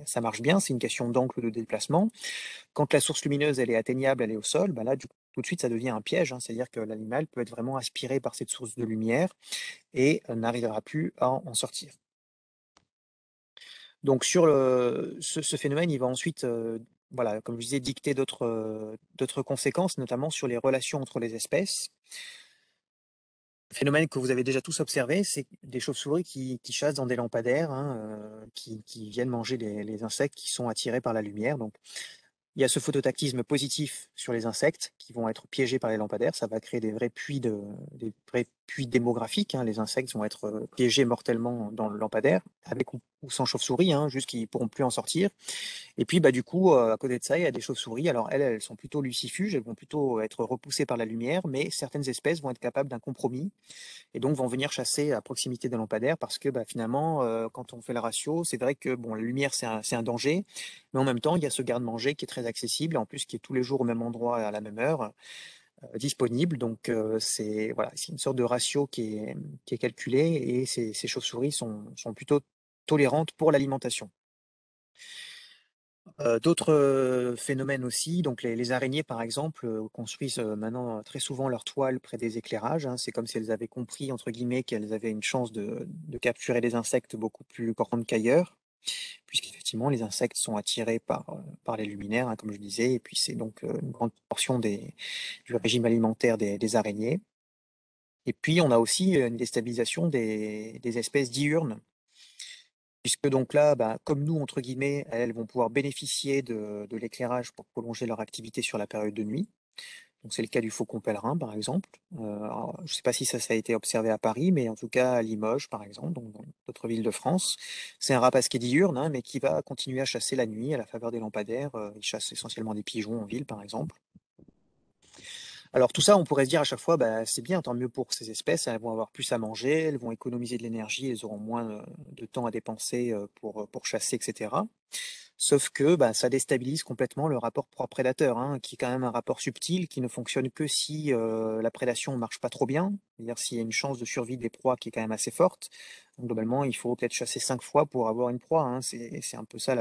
ça marche bien, c'est une question d'angle de déplacement. Quand la source lumineuse elle est atteignable, elle est au sol, bah là, tout de suite, ça devient un piège. Hein. C'est-à-dire que l'animal peut être vraiment aspiré par cette source de lumière et euh, n'arrivera plus à en sortir. Donc sur ce, phénomène, il va ensuite euh, voilà, comme je disais, dicter d'autres conséquences, notamment sur les relations entre les espèces. Phénomène que vous avez déjà tous observé, c'est des chauves-souris qui, chassent dans des lampadaires, hein, qui, viennent manger les, les, insectes qui sont attirés par la lumière. Donc, il y a ce phototactisme positif sur les insectes qui vont être piégés par les lampadaires. Ça va créer des vrais puits, de, des vrais puits démographiques. Hein. Les insectes vont être euh, piégés mortellement dans le lampadaire, avec ou, sans chauve-souris, hein, juste qu'ils pourront plus en sortir. Et puis, bah, du coup, euh, à côté de ça, il y a des chauves-souris. Alors, elles, elles sont plutôt lucifuges, elles vont plutôt être repoussées par la lumière, mais certaines espèces vont être capables d'un compromis et donc vont venir chasser à proximité des lampadaires parce que bah, finalement, euh, quand on fait le ratio, c'est vrai que bon, la lumière, c'est un, un danger, mais en même temps, il y a ce garde-manger qui est très accessible, en plus qui est tous les jours au même endroit à la même heure, euh, disponible. Donc euh, c'est voilà, c'est une sorte de ratio qui est, qui est calculé et ces, ces chauves-souris sont, sont, plutôt tolérantes pour l'alimentation. Euh, d'autres phénomènes aussi, donc les, araignées par exemple construisent maintenant très souvent leur toile près des éclairages. Hein. C'est comme si elles avaient compris entre guillemets qu'elles avaient une chance de, de capturer des insectes beaucoup plus grandes qu'ailleurs puisqu'effectivement les insectes sont attirés par, euh, les luminaires, hein, comme je disais, et puis c'est donc euh, une grande portion du régime alimentaire des, araignées. Et puis on a aussi euh, une déstabilisation des, espèces diurnes, puisque donc là, bah, comme nous, entre guillemets, elles vont pouvoir bénéficier de l'éclairage pour prolonger leur activité sur la période de nuit. C'est le cas du faucon pèlerin, par exemple. Euh, je ne sais pas si ça, a été observé à Paris, mais en tout cas à Limoges, par exemple, dans d'autres villes de France. C'est un rapace qui est diurne, hein, mais qui va continuer à chasser la nuit à la faveur des lampadaires. Euh, il chasse essentiellement des pigeons en ville, par exemple. Alors tout ça, on pourrait se dire à chaque fois, bah, c'est bien, tant mieux pour ces espèces, elles vont avoir plus à manger, elles vont économiser de l'énergie, elles auront moins euh, de temps à dépenser pour, pour chasser, etc. Sauf que bah, ça déstabilise complètement le rapport proie-prédateur, hein, qui est quand même un rapport subtil, qui ne fonctionne que si la prédation ne marche pas trop bien, c'est-à-dire s'il y a une chance de survie des proies qui est quand même assez forte. globalement, il faut peut-être chasser cinq fois pour avoir une proie. Hein. C'est un peu ça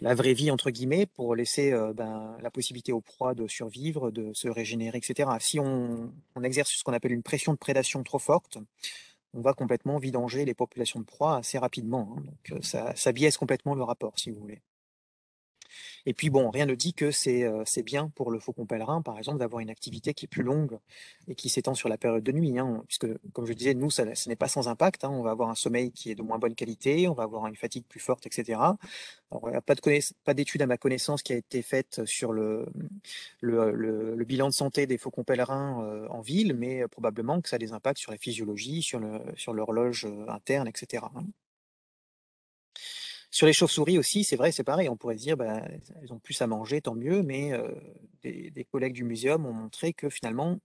la, vraie vie, entre guillemets, pour laisser ben, la possibilité aux proies de survivre, de se régénérer, etc. Si on, on exerce ce qu'on appelle une pression de prédation trop forte, on va complètement vidanger les populations de proies assez rapidement. Hein. donc euh, ça, ça biaise complètement le rapport, si vous voulez. Et puis bon, rien ne dit que euh, c'est bien pour le faucon pèlerin, par exemple, d'avoir une activité qui est plus longue et qui s'étend sur la période de nuit. Hein, puisque, comme je disais, nous, ça, ce n'est pas sans impact. Hein, on va avoir un sommeil qui est de moins bonne qualité, on va avoir une fatigue plus forte, etc. Il n'y a pas d'étude à ma connaissance qui a été faite sur le, bilan de santé des faucons pèlerins euh, en ville, mais probablement que ça a des impacts sur la physiologie, sur l'horloge euh, interne, etc. Sur les chauves-souris aussi, c'est vrai, c'est pareil. On pourrait dire, bah, elles ont plus à manger, tant mieux, mais des, collègues du muséum ont montré que finalement,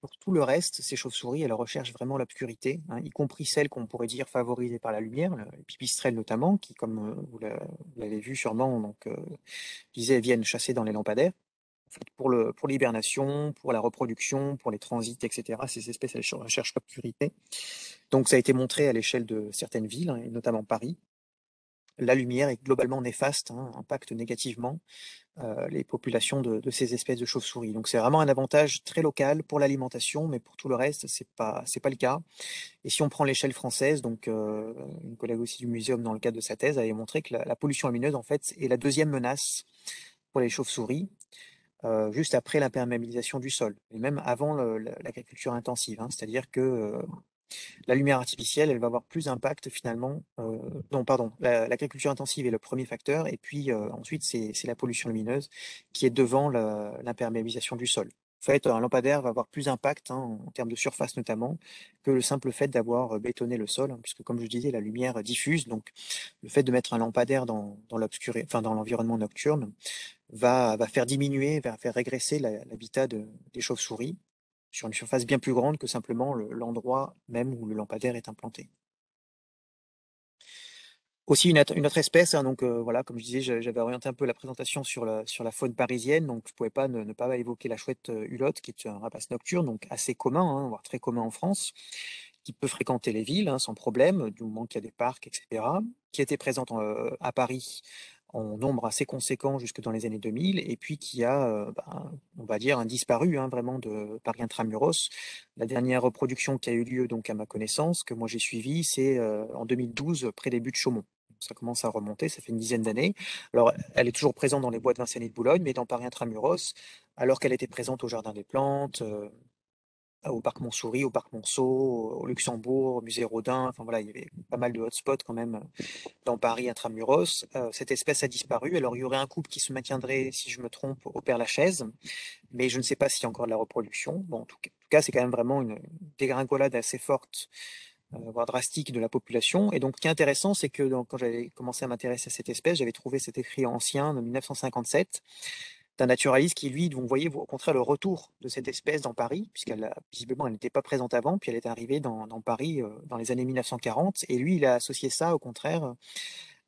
pour tout le reste, ces chauves-souris, elles recherchent vraiment l'obscurité, hein, y compris celles qu'on pourrait dire favorisées par la lumière, les pipistrelles notamment, qui, comme vous l'avez vu sûrement, donc, elles viennent chasser dans les lampadaires. pour l'hibernation, pour, pour la reproduction, pour les transits, etc., ces espèces, elles recherchent l'obscurité. Donc ça a été montré à l'échelle de certaines villes, hein, notamment Paris, la lumière est globalement néfaste, hein, impacte négativement euh, les populations de, ces espèces de chauves-souris. Donc c'est vraiment un avantage très local pour l'alimentation, mais pour tout le reste, c'est pas pas le cas. Et si on prend l'échelle française, donc euh, une collègue aussi du muséum dans le cadre de sa thèse avait montré que la, pollution lumineuse en fait est la deuxième menace pour les chauves-souris. Euh, juste après l'imperméabilisation du sol, et même avant l'agriculture intensive. Hein. C'est-à-dire que la lumière artificielle, elle va avoir plus d'impact finalement. Euh, non, pardon, l'agriculture intensive est le premier facteur, et puis euh, ensuite c'est la pollution lumineuse qui est devant l'imperméabilisation du sol. En fait, un lampadaire va avoir plus d'impact, hein, en termes de surface notamment, que le simple fait d'avoir bétonné le sol, hein, puisque comme je disais, la lumière diffuse, donc le fait de mettre un lampadaire dans, l'environnement nocturne va faire diminuer, va faire régresser l'habitat des chauves-souris sur une surface bien plus grande que simplement l'endroit même où le lampadaire est implanté. Aussi une, autre espèce, hein, donc euh, voilà, comme je disais, j'avais orienté un peu la présentation sur la, faune parisienne, donc je ne pouvais pas ne, pas évoquer la chouette euh, hulotte, qui est un rapace nocturne, donc assez commun, hein, voire très commun en France, qui peut fréquenter les villes hein, sans problème, du moment qu'il y a des parcs, etc., qui était présente euh, à Paris en nombre assez conséquent jusque dans les années 2000, et puis qui a, euh, ben, on va dire, un disparu hein, vraiment de Paris Intramuros. La dernière reproduction qui a eu lieu, donc à ma connaissance, que moi j'ai suivie, c'est euh, en 2012, près des buts de Chaumont. Ça commence à remonter, ça fait une dizaine d'années. Alors, elle est toujours présente dans les bois de Vincennes et de Boulogne, mais dans Paris Intramuros, alors qu'elle était présente au Jardin des Plantes, euh, au parc Montsouris, au parc Monceau, au Luxembourg, au musée Rodin. Enfin voilà, il y avait pas mal de hotspots quand même dans Paris intramuros. Euh, cette espèce a disparu. Alors il y aurait un couple qui se maintiendrait, si je me trompe, au Père Lachaise, mais je ne sais pas s'il y a encore de la reproduction. Bon, en tout cas, c'est quand même vraiment une dégringolade assez forte. Euh, voire drastique de la population. Et donc, ce qui est intéressant, c'est que quand j'avais commencé à m'intéresser à cette espèce, j'avais trouvé cet écrit ancien de 1957 d'un naturaliste qui, lui, vous voyez au contraire le retour de cette espèce dans Paris, puisqu'elle visiblement elle n'était pas présente avant, puis elle est arrivée dans, Paris dans les années 1940, et lui, il a associé ça au contraire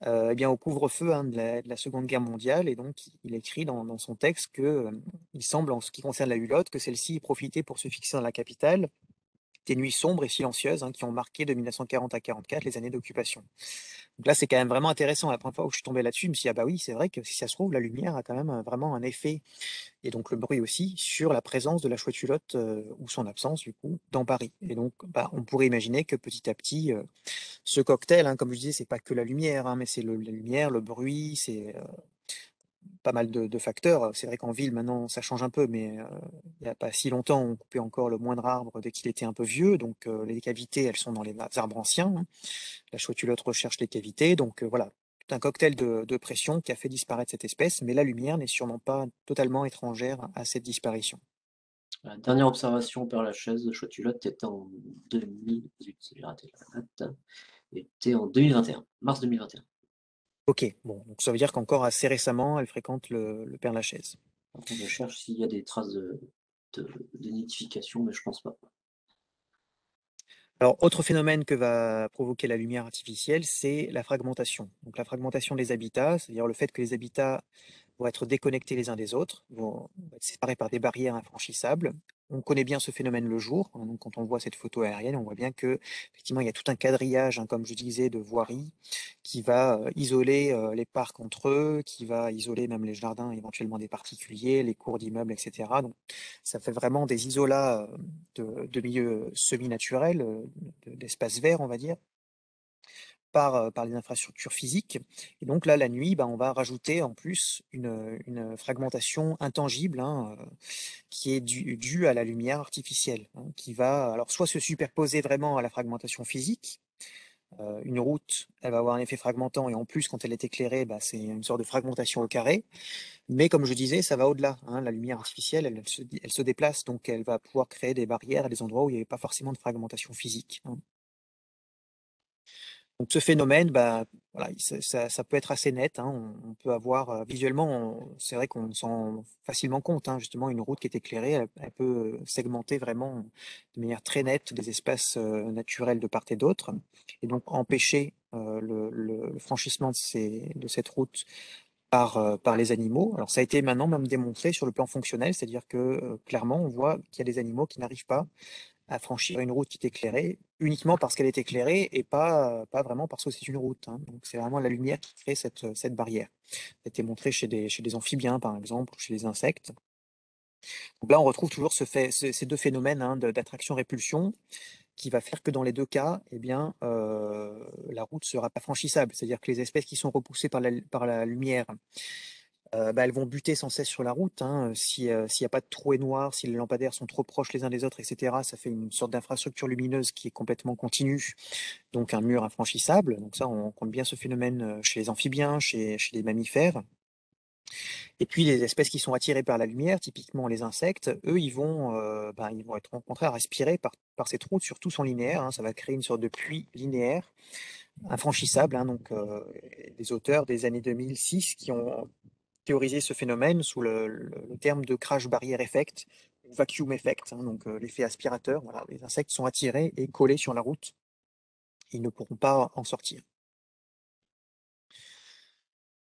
eh bien, au couvre-feu hein, de, la, Seconde Guerre mondiale, et donc il écrit dans, son texte que il semble, en ce qui concerne la hulotte, que celle-ci profitait pour se fixer dans la capitale des nuits sombres et silencieuses hein, qui ont marqué de 1940 à 44 les années d'occupation. Donc là, c'est quand même vraiment intéressant. La première fois où je suis tombé là-dessus, je me suis dit, ah bah oui, c'est vrai que si ça se trouve, la lumière a quand même vraiment un effet, et donc le bruit aussi, sur la présence de la chouette culotte, euh, ou son absence, du coup, dans Paris. Et donc, bah, on pourrait imaginer que petit à petit, euh, ce cocktail, hein, comme je disais, c'est pas que la lumière, hein, mais c'est la lumière, le bruit, c'est euh, pas mal de, facteurs. C'est vrai qu'en ville, maintenant, ça change un peu, mais euh, il n'y a pas si longtemps, on coupait encore le moindre arbre dès qu'il était un peu vieux. Donc, euh, les cavités, elles sont dans les arbres anciens. Hein. La chouette recherche les cavités. Donc, euh, voilà, tout un cocktail de, pression qui a fait disparaître cette espèce, mais la lumière n'est sûrement pas totalement étrangère à cette disparition. Dernière observation par la chaise chouette était en 2000, était en 2021, mars 2021. Ok, bon, donc ça veut dire qu'encore assez récemment, elle fréquente le, Père Lachaise. Je cherche s'il y a des traces de, nidification, mais je pense pas. Alors, autre phénomène que va provoquer la lumière artificielle, c'est la fragmentation. Donc, la fragmentation des habitats, c'est-à-dire le fait que les habitats vont être déconnectés les uns des autres, vont être séparés par des barrières infranchissables. On connaît bien ce phénomène le jour. Hein, donc, quand on voit cette photo aérienne, on voit bien que effectivement il y a tout un quadrillage, hein, comme je disais, de voiries qui va euh, isoler euh, les parcs entre eux, qui va isoler même les jardins éventuellement des particuliers, les cours d'immeubles, etc. Donc, ça fait vraiment des isolats euh, de, milieux semi-naturels, d'espaces verts, on va dire, par, les infrastructures physiques. Et donc là, la nuit, bah, on va rajouter en plus une, fragmentation intangible hein, qui est due, à la lumière artificielle, hein, qui va alors soit se superposer vraiment à la fragmentation physique. une route, elle va avoir un effet fragmentant et en plus, quand elle est éclairée, bah, c'est une sorte de fragmentation au carré. Mais comme je disais, ça va au-delà. Hein. La lumière artificielle, elle, se, elle, se, déplace, donc elle va pouvoir créer des barrières à des endroits où il n'y avait pas forcément de fragmentation physique. Donc ce phénomène, bah, voilà, ça, peut être assez net. Hein. On, peut avoir visuellement, c'est vrai qu'on s'en rend facilement compte. Hein. justement, une route qui est éclairée, elle, peut segmenter vraiment de manière très nette des espaces naturels de part et d'autre, et donc empêcher le, franchissement de, de cette route par, par les animaux. Alors ça a été maintenant même démontré sur le plan fonctionnel, c'est-à-dire que clairement on voit qu'il y a des animaux qui n'arrivent pas à franchir une route qui est éclairée uniquement parce qu'elle est éclairée et pas, pas vraiment parce que c'est une route. Hein. Donc c'est vraiment la lumière qui crée cette, cette barrière. Ça a été montré chez des, chez des amphibiens, par exemple, ou chez les insectes. Là, on retrouve toujours ce fait, ces deux phénomènes hein, d'attraction-répulsion qui va faire que dans les deux cas, eh bien, euh, la route sera pas franchissable. C'est-à-dire que les espèces qui sont repoussées par la, par la lumière euh, elles vont buter sans cesse sur la route. Hein. Euh, s'il n'y a pas de trou et noir, si les lampadaires sont trop proches les uns des autres, etc., ça fait une sorte d'infrastructure lumineuse qui est complètement continue, donc un mur infranchissable. Donc ça, on compte bien ce phénomène euh, chez les amphibiens, chez, les mammifères. Et puis les espèces qui sont attirées par la lumière, typiquement les insectes, eux, ils vont, euh, ben, ils vont être au contraire aspirés par, par ces trous, surtout sont linéaires. hein, ça va créer une sorte de pluie linéaire, infranchissable. hein, donc, euh, des auteurs des années 2006 qui ont théorisé ce phénomène sous le, terme de crash barrier effect, ou vacuum effect, hein, donc euh, l'effet aspirateur. Voilà, les insectes sont attirés et collés sur la route. Ils ne pourront pas en sortir.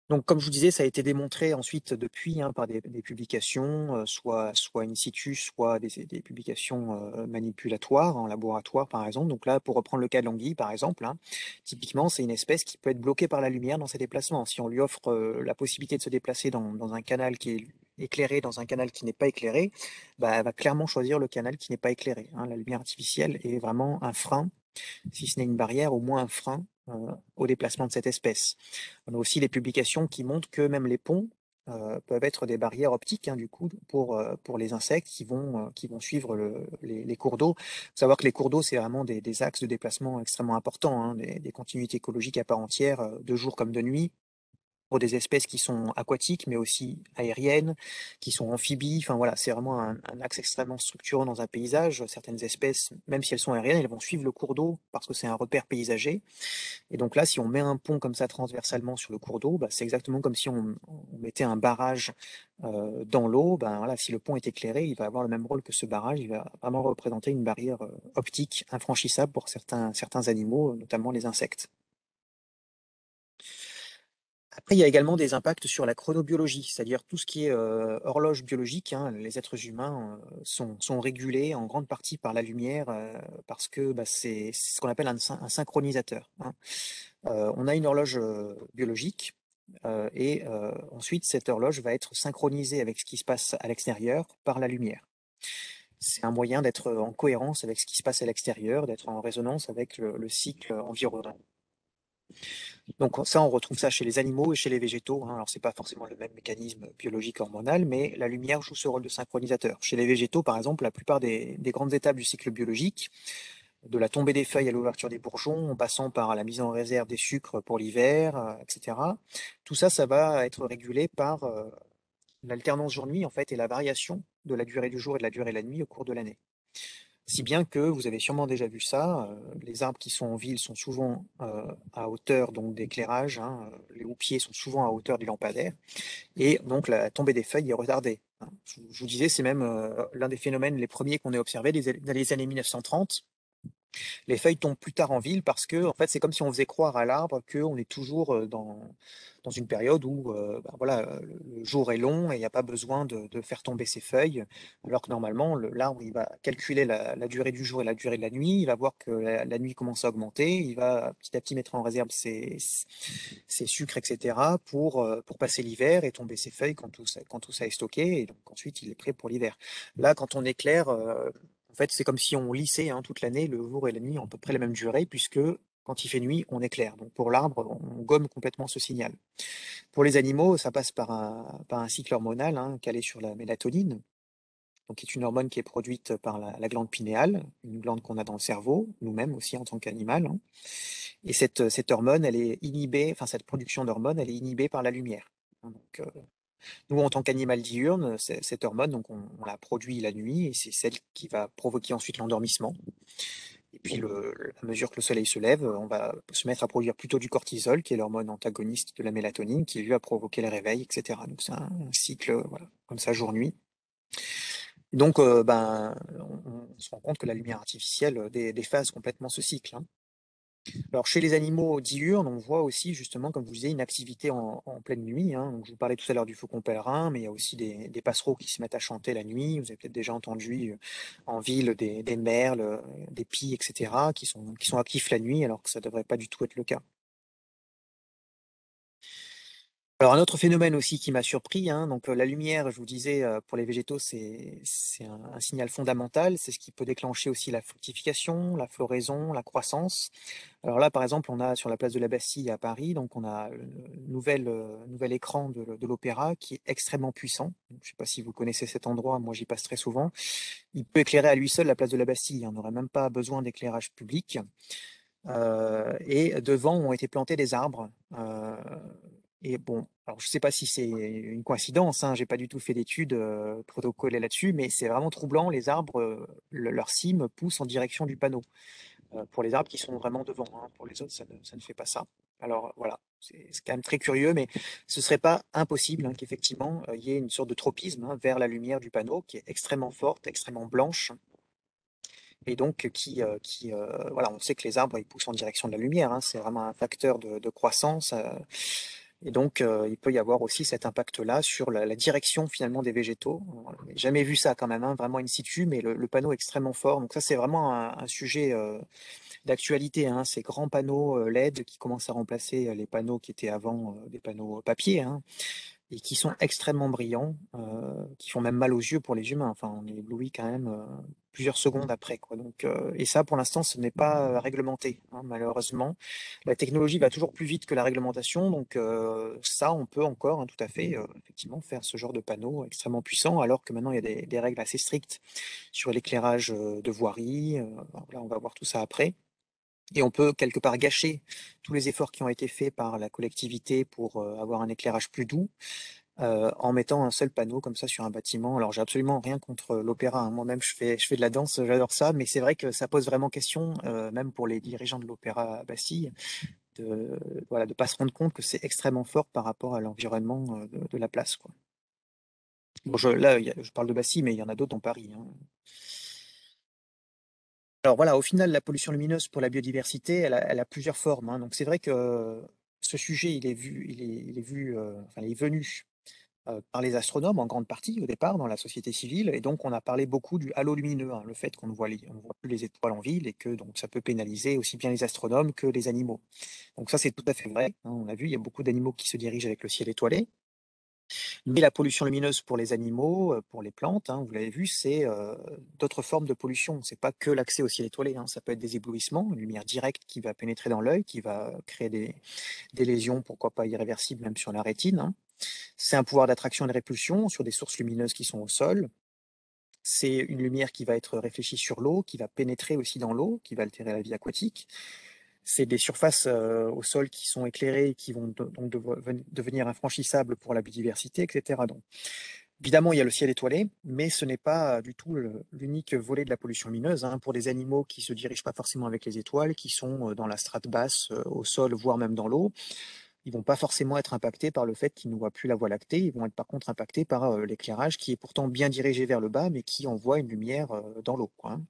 Donc, comme je vous disais, ça a été démontré ensuite depuis hein, par des, publications, soit, in situ, soit des, publications manipulatoires en laboratoire, par exemple. Donc là, pour reprendre le cas de l'anguille, par exemple, hein, typiquement, c'est une espèce qui peut être bloquée par la lumière dans ses déplacements. Si on lui offre la possibilité de se déplacer dans, un canal qui est éclairé, dans un canal qui n'est pas éclairé, bah, elle va clairement choisir le canal qui n'est pas éclairé. hein. La lumière artificielle est vraiment un frein, si ce n'est une barrière, au moins un frein au déplacement de cette espèce. On a aussi les publications qui montrent que même les ponts euh, peuvent être des barrières optiques, hein, du coup, pour, euh, pour les insectes qui vont, euh, qui vont suivre le- les, cours d'eau. Savoir que les cours d'eau, c'est vraiment des, des axes de déplacement extrêmement importants, hein, des, des continuités écologiques à part entière, euh, de jour comme de nuit pour des espèces qui sont aquatiques, mais aussi aériennes, qui sont amphibies. Enfin voilà, c'est vraiment un, axe extrêmement structurant dans un paysage. Certaines espèces, même si elles sont aériennes, elles vont suivre le cours d'eau parce que c'est un repère paysager. Et donc là, si on met un pont comme ça transversalement sur le cours d'eau, bah, c'est exactement comme si on, mettait un barrage euh, dans l'eau. Ben voilà, si le pont est éclairé, il va avoir le même rôle que ce barrage. Il va vraiment représenter une barrière euh, optique infranchissable pour certains, certains animaux, notamment les insectes. Après, il y a également des impacts sur la chronobiologie, c'est-à-dire tout ce qui est euh, horloge biologique. hein, les êtres humains euh, sont, régulés en grande partie par la lumière euh, parce que bah, c'est ce qu'on appelle un, syn- un synchronisateur. hein. On a une horloge biologique et ensuite cette horloge va être synchronisée avec ce qui se passe à l'extérieur par la lumière. C'est un moyen d'être en cohérence avec ce qui se passe à l'extérieur, d'être en résonance avec le, le cycle environnant. Donc ça, on retrouve ça chez les animaux et chez les végétaux. hein. Alors c'est pas forcément le même mécanisme biologique hormonal, mais la lumière joue ce rôle de synchronisateur. Chez les végétaux, par exemple, la plupart des, des grandes étapes du cycle biologique, de la tombée des feuilles à l'ouverture des bourgeons, en passant par la mise en réserve des sucres pour l'hiver, euh, etc. Tout ça, ça va être régulé par euh, l'alternance jour-nuit en fait et la variation de la durée du jour et de la durée de la nuit au cours de l'année. Si bien que vous avez sûrement déjà vu ça, euh, les arbres qui sont en ville sont souvent euh, à hauteur donc d'éclairage, hein, euh, les houppiers sont souvent à hauteur des lampadaires, et donc la tombée des feuilles est retardée. hein. Je, vous disais, c'est même l'un des phénomènes les premiers qu'on ait observés dans les années 1930. Les feuilles tombent plus tard en ville parce que en fait, c'est comme si on faisait croire à l'arbre qu'on est toujours dans, dans une période où ben voilà, le jour est long et il n'y a pas besoin de, faire tomber ses feuilles, alors que normalement, le- l'arbre, il va calculer la, durée du jour et la durée de la nuit, il va voir que la, nuit commence à augmenter, il va petit à petit mettre en réserve ses, sucres, etc., pour, pour passer l'hiver et tomber ses feuilles quand tout ça, quand tout ça est stocké, et donc ensuite, il est prêt pour l'hiver. Là, quand on éclaire, c'est comme si on lissait hein, toute l'année, le jour et la nuit ont à peu près la même durée, puisque quand il fait nuit, on éclaire. Pour l'arbre, on gomme complètement ce signal. Pour les animaux, ça passe par un, cycle hormonal hein, calé sur la mélatonine, qui est une hormone qui est produite par la, la glande pinéale, une glande qu'on a dans le cerveau, nous-mêmes aussi en tant qu'animal. hein. Et cette, hormone, elle est inhibée, enfin cette production d'hormones, elle est inhibée par la lumière. euh, nous, en tant qu'animal diurne, cette hormone, donc on, la produit la nuit et c'est celle qui va provoquer ensuite l'endormissement. Et puis, à mesure que le soleil se lève, on va se mettre à produire plutôt du cortisol, qui est l'hormone antagoniste de la mélatonine, qui lui va provoquer le réveil, etc. Donc, c'est un, cycle, comme ça, jour-nuit. Donc, euh, ben, on, se rend compte que la lumière artificielle euh, dé- déphase complètement ce cycle. hein. Alors, chez les animaux diurnes, on voit aussi, justement, comme vous disais, une activité en, pleine nuit. hein. Donc, je vous parlais tout à l'heure du faucon pèlerin, mais il y a aussi des, passereaux qui se mettent à chanter la nuit. Vous avez peut-être déjà entendu euh, en ville des, des merles, euh, des pies, etc., qui sont, qui sont actifs la nuit, alors que ça ne devrait pas du tout être le cas. Alors, un autre phénomène aussi qui m'a surpris, hein, donc la lumière, je vous disais, pour les végétaux, c'est un, un signal fondamental. C'est ce qui peut déclencher aussi la fructification, la floraison, la croissance. Alors là, par exemple, on a sur la place de la Bastille à Paris, donc on a le nouvel, euh, écran de, l'Opéra qui est extrêmement puissant. Je ne sais pas si vous connaissez cet endroit, moi j'y passe très souvent. Il peut éclairer à lui seul la place de la Bastille. On n'aurait même pas besoin d'éclairage public. Euh, et devant ont été plantés des arbres. Euh, Et bon, alors je ne sais pas si c'est une coïncidence, hein, j'ai pas du tout fait d'études euh, protocolées là-dessus, mais c'est vraiment troublant. Les arbres, euh, le- leur cime pousse en direction du panneau. Euh, pour les arbres qui sont vraiment devant, hein. Pour les autres, ça ne, ça ne fait pas ça. Alors voilà, c'est quand même très curieux, mais ce serait pas impossible hein, qu'effectivement il y ait une sorte de tropisme hein, vers la lumière du panneau qui est extrêmement forte, extrêmement blanche, et donc qui, qui euh, voilà, on sait que les arbres ils poussent en direction de la lumière, hein, c'est vraiment un facteur de, de croissance. euh, et donc, euh, il peut y avoir aussi cet impact-là sur la, direction finalement des végétaux. J'ai jamais vu ça quand même, hein, vraiment in situ, mais le, panneau est extrêmement fort. Donc ça, c'est vraiment un, sujet euh, d'actualité, hein, ces grands panneaux euh, LED qui commencent à remplacer les panneaux qui étaient avant des panneaux papier. hein et qui sont extrêmement brillants, euh, qui font même mal aux yeux pour les humains. Enfin, on est ébloui quand même euh, plusieurs secondes après, quoi. Donc, euh, et ça, pour l'instant, ce n'est pas euh, réglementé, hein, malheureusement. La technologie va toujours plus vite que la réglementation, donc euh, ça, on peut encore, hein, tout à fait, euh, effectivement, faire ce genre de panneaux extrêmement puissants, alors que maintenant, il y a des, des règles assez strictes sur l'éclairage de voirie. euh, là, on va voir tout ça après. Et on peut quelque part gâcher tous les efforts qui ont été faits par la collectivité pour euh, avoir un éclairage plus doux euh, en mettant un seul panneau comme ça sur un bâtiment. Alors j'ai absolument rien contre l'opéra. hein. Moi-même, je fais, je fais de la danse, j'adore ça, mais c'est vrai que ça pose vraiment question, euh, même pour les dirigeants de l'opéra à Bastille, de voilà, de pas se rendre compte que c'est extrêmement fort par rapport à l'environnement de, la place. Bon, je, là, je parle de Bastille, mais il y en a d'autres dans Paris. hein. Alors voilà, au final, la pollution lumineuse pour la biodiversité, elle a, plusieurs formes. hein. Donc c'est vrai que ce sujet, il est vu, il est, vu, euh, enfin, il est venu euh, par les astronomes en grande partie au départ dans la société civile, et donc on a parlé beaucoup du halo lumineux, hein, le fait qu'on ne voit, les- plus les étoiles en ville et que donc ça peut pénaliser aussi bien les astronomes que les animaux. Donc ça c'est tout à fait vrai. hein. On a vu, il y a beaucoup d'animaux qui se dirigent avec le ciel étoilé. Mais la pollution lumineuse pour les animaux, pour les plantes, hein, vous l'avez vu, c'est d'autres formes de pollution. C'est pas que l'accès au ciel étoilé. hein. Ça peut être des éblouissements, une lumière directe qui va pénétrer dans l'œil, qui va créer des, des lésions, pourquoi pas irréversibles, même sur la rétine. hein. C'est un pouvoir d'attraction et de répulsion sur des sources lumineuses qui sont au sol. C'est une lumière qui va être réfléchie sur l'eau, qui va pénétrer aussi dans l'eau, qui va altérer la vie aquatique. C'est des surfaces euh, au sol qui sont éclairées et qui vont donc devenir infranchissables pour la biodiversité, etc. Donc, évidemment, il y a le ciel étoilé, mais ce n'est pas du tout l'unique volet de la pollution lumineuse. hein. Pour des animaux qui se dirigent pas forcément avec les étoiles, qui sont euh, dans la strate basse, euh, au sol, voire même dans l'eau, ils vont pas forcément être impactés par le fait qu'ils ne voient plus la voie lactée. Ils vont être par contre impactés par euh, l'éclairage qui est pourtant bien dirigé vers le bas, mais qui envoie une lumière euh, dans l'eau. hein.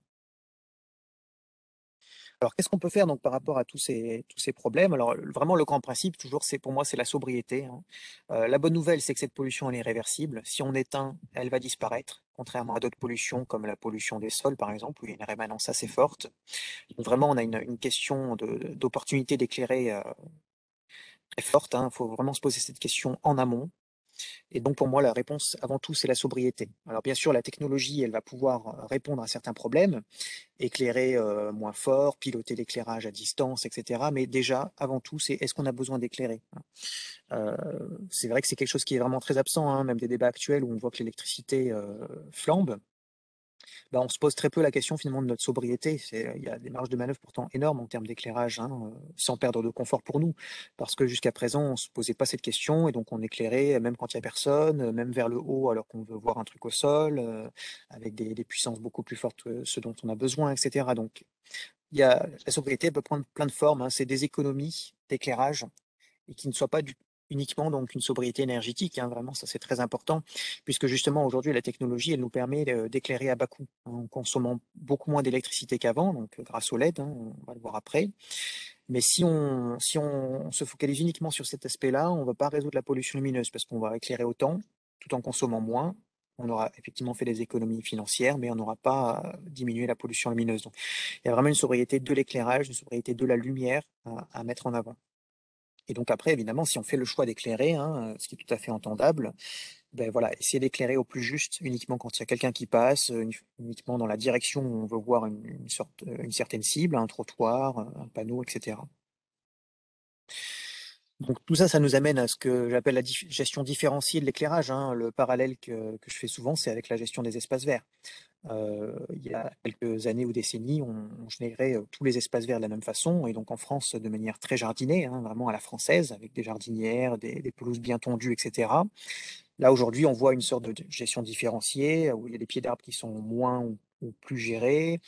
Alors, qu'est-ce qu'on peut faire donc par rapport à tous ces, tous ces problèmes? Alors, vraiment, le grand principe, toujours, c'est pour moi, c'est la sobriété. hein. Euh, la bonne nouvelle, c'est que cette pollution, elle est réversible. Si on éteint, elle va disparaître, contrairement à d'autres pollutions comme la pollution des sols, par exemple, où il y a une rémanence assez forte. Donc, vraiment, on a une, une question d'opportunité d'éclairer euh, très forte. Il faut vraiment se poser cette question en amont. Et donc, pour moi, la réponse, avant tout, c'est la sobriété. Alors, bien sûr, la technologie, elle va pouvoir euh, répondre à certains problèmes, éclairer euh, moins fort, piloter l'éclairage à distance, etc. Mais déjà, avant tout, c'est est-ce qu'on a besoin d'éclairer hein? Euh, C'est vrai que c'est quelque chose qui est vraiment très absent, hein, même des débats actuels où on voit que l'électricité flambe. Bah, on se pose très peu la question finalement de notre sobriété. C'est- Il y a des marges de manœuvre pourtant énormes en termes d'éclairage, hein, euh, sans perdre de confort pour nous. Parce que jusqu'à présent, on se posait pas cette question et donc on éclairait même quand il y a personne, euh, même vers le haut alors qu'on veut voir un truc au sol, euh, avec des, puissances beaucoup plus fortes que ce dont on a besoin, etc. Donc la sobriété peut prendre plein de formes. hein. C'est des économies d'éclairage et qui ne soient pas du- uniquement donc une sobriété énergétique. hein. Vraiment, ça c'est très important, puisque justement aujourd'hui la technologie elle nous permet euh, d'éclairer à bas coût, hein, en consommant beaucoup moins d'électricité qu'avant, donc euh, grâce au LED, hein, on va le voir après. Mais si on, si on se focalise uniquement sur cet aspect-là, on ne va pas résoudre la pollution lumineuse, parce qu'on va éclairer autant, tout en consommant moins. On aura effectivement fait des économies financières, mais on n'aura pas euh, diminué la pollution lumineuse. Donc, il y a vraiment une sobriété de l'éclairage, une sobriété de la lumière à, à mettre en avant. Et donc après, évidemment, si on fait le choix d'éclairer, hein, ce qui est tout à fait entendable, ben voilà, essayer d'éclairer au plus juste, uniquement quand il y a quelqu'un qui passe, euh, uni- uniquement dans la direction où on veut voir sorte, euh, une certaine cible, un trottoir, euh, un panneau, etc. Donc tout ça, ça nous amène à ce que j'appelle la gestion différenciée de l'éclairage. hein. Le parallèle que, je fais souvent, c'est avec la gestion des espaces verts. il y a quelques années ou décennies, on, générait tous les espaces verts de la même façon, et donc en France de manière très jardinée, hein, vraiment à la française, avec des jardinières, des, des pelouses bien tondues, etc. Là, aujourd'hui, on voit une sorte de gestion différenciée, où il y a des pieds d'arbres qui sont moins ou, plus gérés,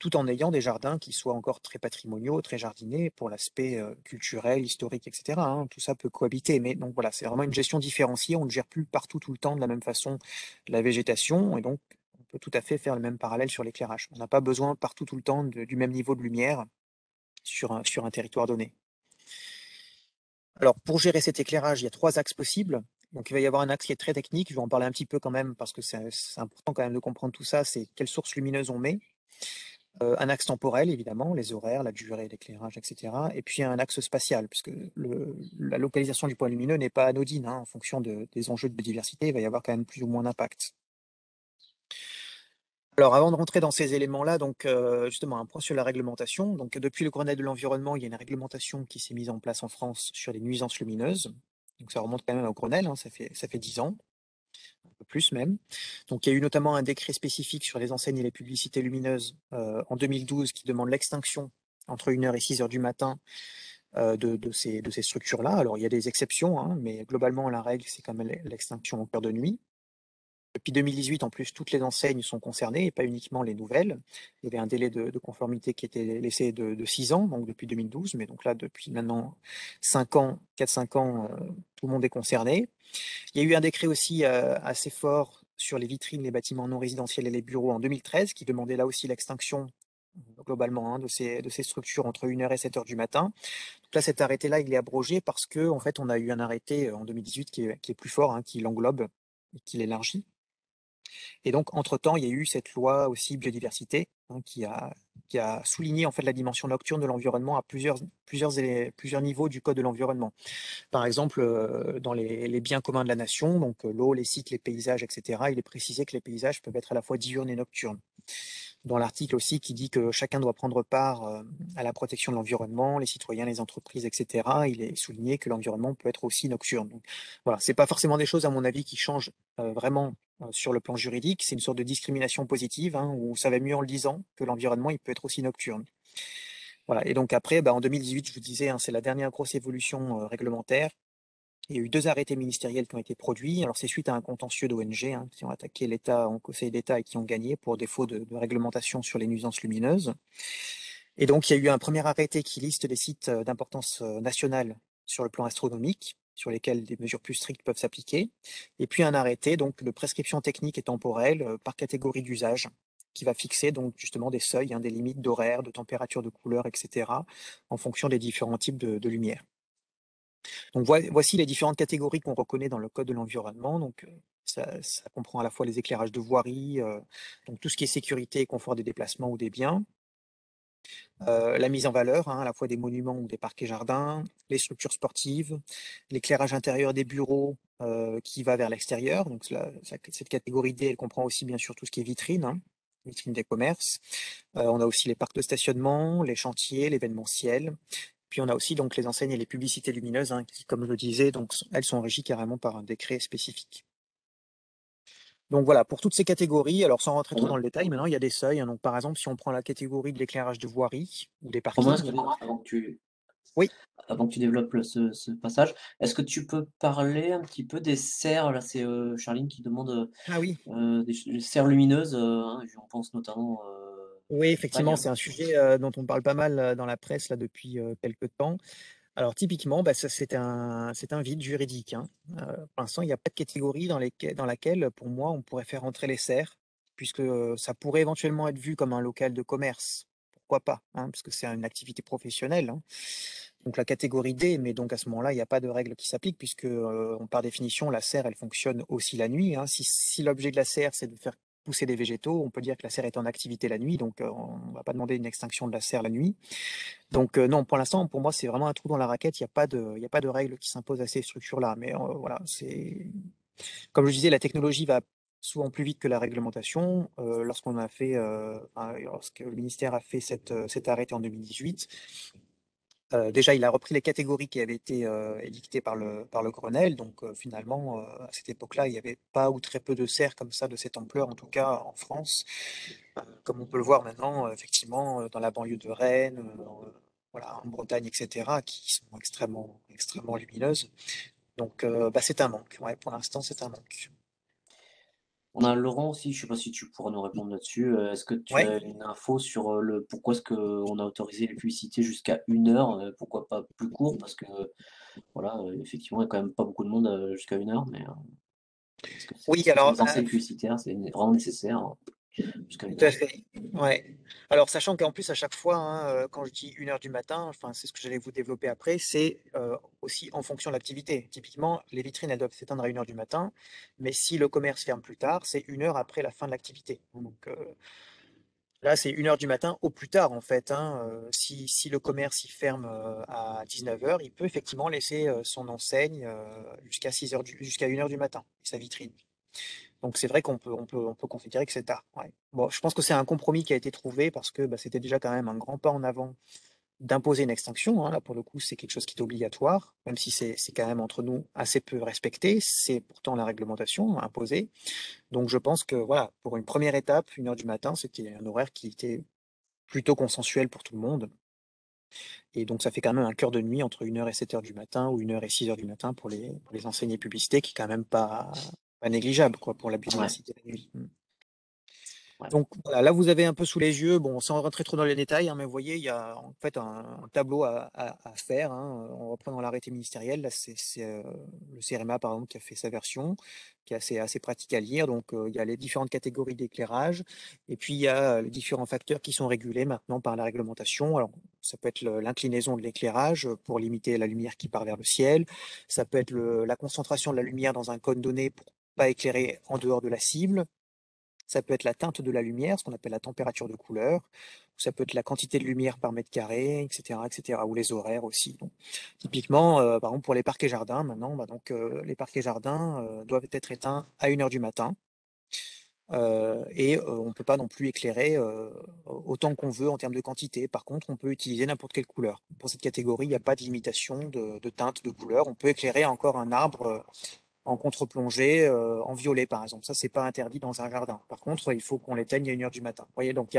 tout en ayant des jardins qui soient encore très patrimoniaux, très jardinés pour l'aspect culturel, historique, etc. hein. Tout ça peut cohabiter, mais donc voilà, c'est vraiment une gestion différenciée. On ne gère plus partout tout le temps de la même façon la végétation, et donc on peut tout à fait faire le même parallèle sur l'éclairage. On n'a pas besoin partout tout le temps du même niveau de lumière sur un, sur un territoire donné. Alors, pour gérer cet éclairage, il y a trois axes possibles. Donc, il va y avoir un axe qui est très technique. Je vais en parler un petit peu quand même parce que c'est important quand même de comprendre tout ça. C'est quelles sources lumineuses on met. Un axe temporel, évidemment, les horaires, la durée, l'éclairage, etc. Et puis un axe spatial, puisque la localisation du point lumineux n'est pas anodine. Hein, en fonction de, des enjeux de biodiversité, il va y avoir quand même plus ou moins d'impact. Alors, avant de rentrer dans ces éléments-là, donc euh, justement un point sur la réglementation. Donc, depuis le Grenelle de l'environnement, il y a une réglementation qui s'est mise en place en France sur les nuisances lumineuses. Donc, ça remonte quand même au Grenelle, hein, ça fait ça fait dix ans, plus même. Donc, il y a eu notamment un décret spécifique sur les enseignes et les publicités lumineuses euh, en 2012 qui demande l'extinction entre 1h et 6h du matin euh, de, ces, structures-là. Alors, il y a des exceptions, hein, mais globalement, la règle, c'est quand même l'extinction au cœur de nuit. Depuis 2018, en plus, toutes les enseignes sont concernées et pas uniquement les nouvelles. Il y avait un délai de, conformité qui était laissé de, de, 6 ans, donc depuis 2012, mais donc là, depuis maintenant 5 ans, 4-5 ans, euh, tout le monde est concerné. Il y a eu un décret aussi euh, assez fort sur les vitrines, les bâtiments non résidentiels et les bureaux en 2013 qui demandait là aussi l'extinction globalement hein, de, ces, structures entre 1h et 7h du matin. Donc là, cet arrêté-là, il est abrogé parce que en fait, on a eu un arrêté euh, en 2018 qui est, qui est plus fort, hein, qui l'englobe et qui l'élargit. Et donc, entre-temps, il y a eu cette loi aussi biodiversité hein, qui, a, souligné en fait la dimension nocturne de l'environnement à plusieurs niveaux du code de l'environnement. Par exemple, euh, dans les, les, biens communs de la nation, donc euh, l'eau, les sites, les paysages, etc., il est précisé que les paysages peuvent être à la fois diurnes et nocturnes dans l'article aussi qui dit que chacun doit prendre part euh, à la protection de l'environnement, les citoyens, les entreprises, etc. Il est souligné que l'environnement peut être aussi nocturne. Donc, voilà, c'est pas forcément des choses, à mon avis, qui changent euh, vraiment euh, sur le plan juridique. C'est une sorte de discrimination positive hein, où ça va mieux en le disant que l'environnement il peut être aussi nocturne. Voilà. Et donc après, bah, en 2018, je vous disais, hein, c'est la dernière grosse évolution réglementaire. Il y a eu deux arrêtés ministériels qui ont été produits. Alors, c'est suite à un contentieux d'ONG hein, qui ont attaqué l'État en Conseil d'État et qui ont gagné pour défaut de, réglementation sur les nuisances lumineuses. Et donc, il y a eu un premier arrêté qui liste les sites euh, d'importance euh, nationale sur le plan astronomique, sur lesquels des mesures plus strictes peuvent s'appliquer. Et puis un arrêté donc de prescription technique et temporelle euh, par catégorie d'usage qui va fixer donc justement des seuils, hein, des limites d'horaire, de température, de couleur, etc., en fonction des différents types de lumière. Donc voici les différentes catégories qu'on reconnaît dans le code de l'environnement. Donc euh, ça, comprend à la fois les éclairages de voirie, euh, donc tout ce qui est sécurité et confort des déplacements ou des biens, euh, la mise en valeur, hein, à la fois des monuments ou des parcs et jardins, les structures sportives, l'éclairage intérieur des bureaux qui va vers l'extérieur. Donc cette catégorie D, elle comprend aussi bien sûr tout ce qui est vitrine, hein, vitrine des commerces. on a aussi les parcs de stationnement, les chantiers, l'événementiel, puis on a aussi donc les enseignes et les publicités lumineuses, hein, qui, comme je le disais, donc, elles sont régies carrément par un décret spécifique. Donc voilà, pour toutes ces catégories, alors sans rentrer trop dans le détail, maintenant il y a des seuils. Hein. donc par exemple, si on prend la catégorie de l'éclairage de voirie ou des parkings. avant que tu, oui. avant que tu développes ce, passage, est-ce que tu peux parler un petit peu des serres Là, c'est euh, Charline qui demande ah oui. Euh, des, serres lumineuses. Euh, hein, on pense notamment oui, effectivement, c'est un sujet euh, dont on parle pas mal euh, dans la presse là, depuis euh, quelques temps. Alors typiquement, bah, c'est un, un vide juridique. Hein. pour l'instant, il n'y a pas de catégorie dans, dans laquelle, pour moi, on pourrait faire entrer les serres, puisque ça pourrait éventuellement être vu comme un local de commerce. Pourquoi pas hein, Parce que c'est une activité professionnelle. Hein. Donc la catégorie D, mais donc à ce moment-là, il n'y a pas de règle qui s'applique, puisque par définition, la serre, elle fonctionne aussi la nuit. Si, si l'objet de la serre, c'est de faire pousser des végétaux, on peut dire que la serre est en activité la nuit, donc euh, on ne va pas demander une extinction de la serre la nuit. Donc euh, non, pour l'instant, pour moi, c'est vraiment un trou dans la raquette. Il n'y a pas de, a pas de règles qui s'imposent à ces structures-là. Mais euh, voilà, c'est comme je disais, la technologie va souvent plus vite que la réglementation. lorsqu'on a fait, lorsque le ministère a fait cette, cet arrêté en 2018, déjà, il a repris les catégories qui avaient été édictées par le, par le Grenelle. Donc, finalement, à cette époque-là, il n'y avait pas ou très peu de serres comme ça, de cette ampleur, en tout cas en France. comme on peut le voir maintenant, effectivement, dans la banlieue de Rennes, voilà, en Bretagne, etc., qui sont extrêmement, extrêmement lumineuses. Donc, bah, c'est un manque. Ouais, pour l'instant, c'est un manque. On a Laurent aussi, je ne sais pas si tu pourras nous répondre là-dessus. Euh, est-ce que tu as une info sur euh, le pourquoi est-ce qu'on a autorisé les publicités jusqu'à une heure? Euh, pourquoi pas plus court? Parce que voilà, effectivement, il n'y a quand même pas beaucoup de monde jusqu'à une heure, mais Oui, alors, c'est vraiment nécessaire? Tout à fait. Ouais. Alors, sachant qu'en plus, à chaque fois, hein, euh, quand je dis une heure du matin, enfin, c'est ce que j'allais vous développer après, c'est euh, aussi en fonction de l'activité. Typiquement, les vitrines, elles doivent s'éteindre à une heure du matin, mais si le commerce ferme plus tard, c'est une heure après la fin de l'activité. Donc, euh, là, c'est une heure du matin au plus tard, en fait. Hein. si, si, le commerce il ferme à 19h, il peut effectivement laisser son enseigne jusqu'à 6 heures jusqu'à 1h du matin, sa vitrine. Donc c'est vrai qu'on peut, on peut, on peut considérer que c'est tard. Je pense que c'est un compromis qui a été trouvé parce que bah, c'était déjà quand même un grand pas en avant d'imposer une extinction. Hein. Là, pour le coup, c'est quelque chose qui est obligatoire, même si c'est quand même entre nous assez peu respecté. C'est pourtant la réglementation imposée. Donc je pense que voilà, pour une première étape, une heure du matin, c'était un horaire qui était plutôt consensuel pour tout le monde. Et donc ça fait quand même un cœur de nuit entre 1h et 7h du matin ou 1h et 6h du matin pour les, pour les enseignes publicités, qui est quand même pas, pas négligeable quoi, pour la biodiversité de la nuit. Mmh. Donc voilà, là vous avez un peu sous les yeux, bon sans rentrer trop dans les détails, hein, mais vous voyez, il y a en fait un, tableau à, faire hein, en reprenant l'arrêté ministériel. Là c'est euh, le CRMA par exemple qui a fait sa version, qui est assez, assez pratique à lire. Donc euh, il y a les différentes catégories d'éclairage, et puis il y a les différents facteurs qui sont régulés maintenant par la réglementation. Alors ça peut être l'inclinaison de l'éclairage pour limiter la lumière qui part vers le ciel, ça peut être la concentration de la lumière dans un code donné pour pas éclairer en dehors de la cible. Ça peut être la teinte de la lumière, ce qu'on appelle la température de couleur. Ça peut être la quantité de lumière par mètre carré, etc., etc. Ou les horaires aussi. typiquement, euh, par exemple pour les parcs et jardins, maintenant, bah, donc euh, les parcs et jardins euh, doivent être éteints à 1h du matin. et on ne peut pas non plus éclairer autant qu'on veut en termes de quantité. Par contre, on peut utiliser n'importe quelle couleur. Pour cette catégorie, il n'y a pas de limitation de, teinte, de couleur. On peut éclairer encore un arbre en contre-plongée, euh, en violet par exemple. Ça, c'est pas interdit dans un jardin. Par contre, il faut qu'on l'éteigne à une heure du matin. Vous voyez, donc il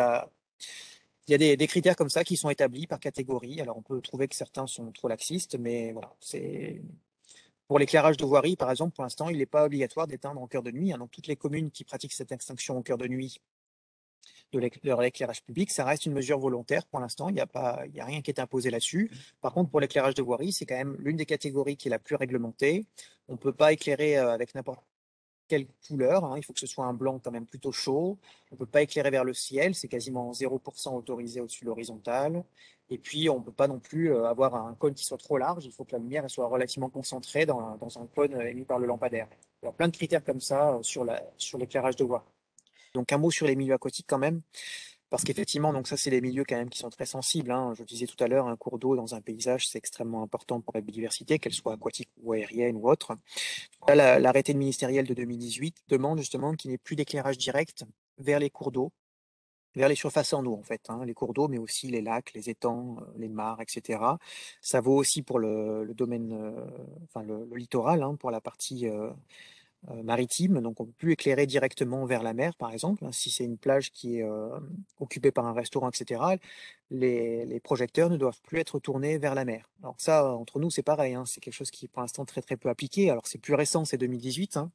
y a, des, critères comme ça qui sont établis par catégorie. Alors on peut trouver que certains sont trop laxistes, mais voilà, c'est pour l'éclairage de voirie, par exemple, pour l'instant, il n'est pas obligatoire d'éteindre en cœur de nuit. Hein. Donc toutes les communes qui pratiquent cette extinction en cœur de nuit de l'éclairage public, ça reste une mesure volontaire pour l'instant. Il n'y a, a rien qui est imposé là-dessus. Par contre, pour l'éclairage de voirie, c'est quand même l'une des catégories qui est la plus réglementée. On ne peut pas éclairer euh, avec n'importe quelle couleur. Hein. Il faut que ce soit un blanc quand même plutôt chaud. On ne peut pas éclairer vers le ciel. C'est quasiment 0% autorisé au-dessus de l'horizontale. Et puis, on ne peut pas non plus euh, avoir un cône qui soit trop large. Il faut que la lumière soit relativement concentrée dans, dans un cône émis par le lampadaire. Il y a plein de critères comme ça euh, sur l'éclairage sur de voirie. Donc un mot sur les milieux aquatiques quand même, parce qu'effectivement, donc ça c'est les milieux quand même qui sont très sensibles. Hein. Je disais tout à l'heure, un cours d'eau dans un paysage, c'est extrêmement important pour la biodiversité, qu'elle soit aquatique ou aérienne ou autre. L'arrêté ministériel de 2018 demande justement qu'il n'y ait plus d'éclairage direct vers les cours d'eau, vers les surfaces en eau en fait, hein. les cours d'eau, mais aussi les lacs, les étangs, euh, les mares, etc. Ça vaut aussi pour le, domaine, euh, enfin le, littoral, hein, pour la partie euh, maritime, donc on ne peut plus éclairer directement vers la mer, par exemple. Hein. Si c'est une plage qui est euh, occupée par un restaurant, etc., les, projecteurs ne doivent plus être tournés vers la mer. Alors ça, entre nous, c'est pareil, hein. c'est quelque chose qui est pour l'instant très très peu appliqué. Alors c'est plus récent, c'est 2018. Hein.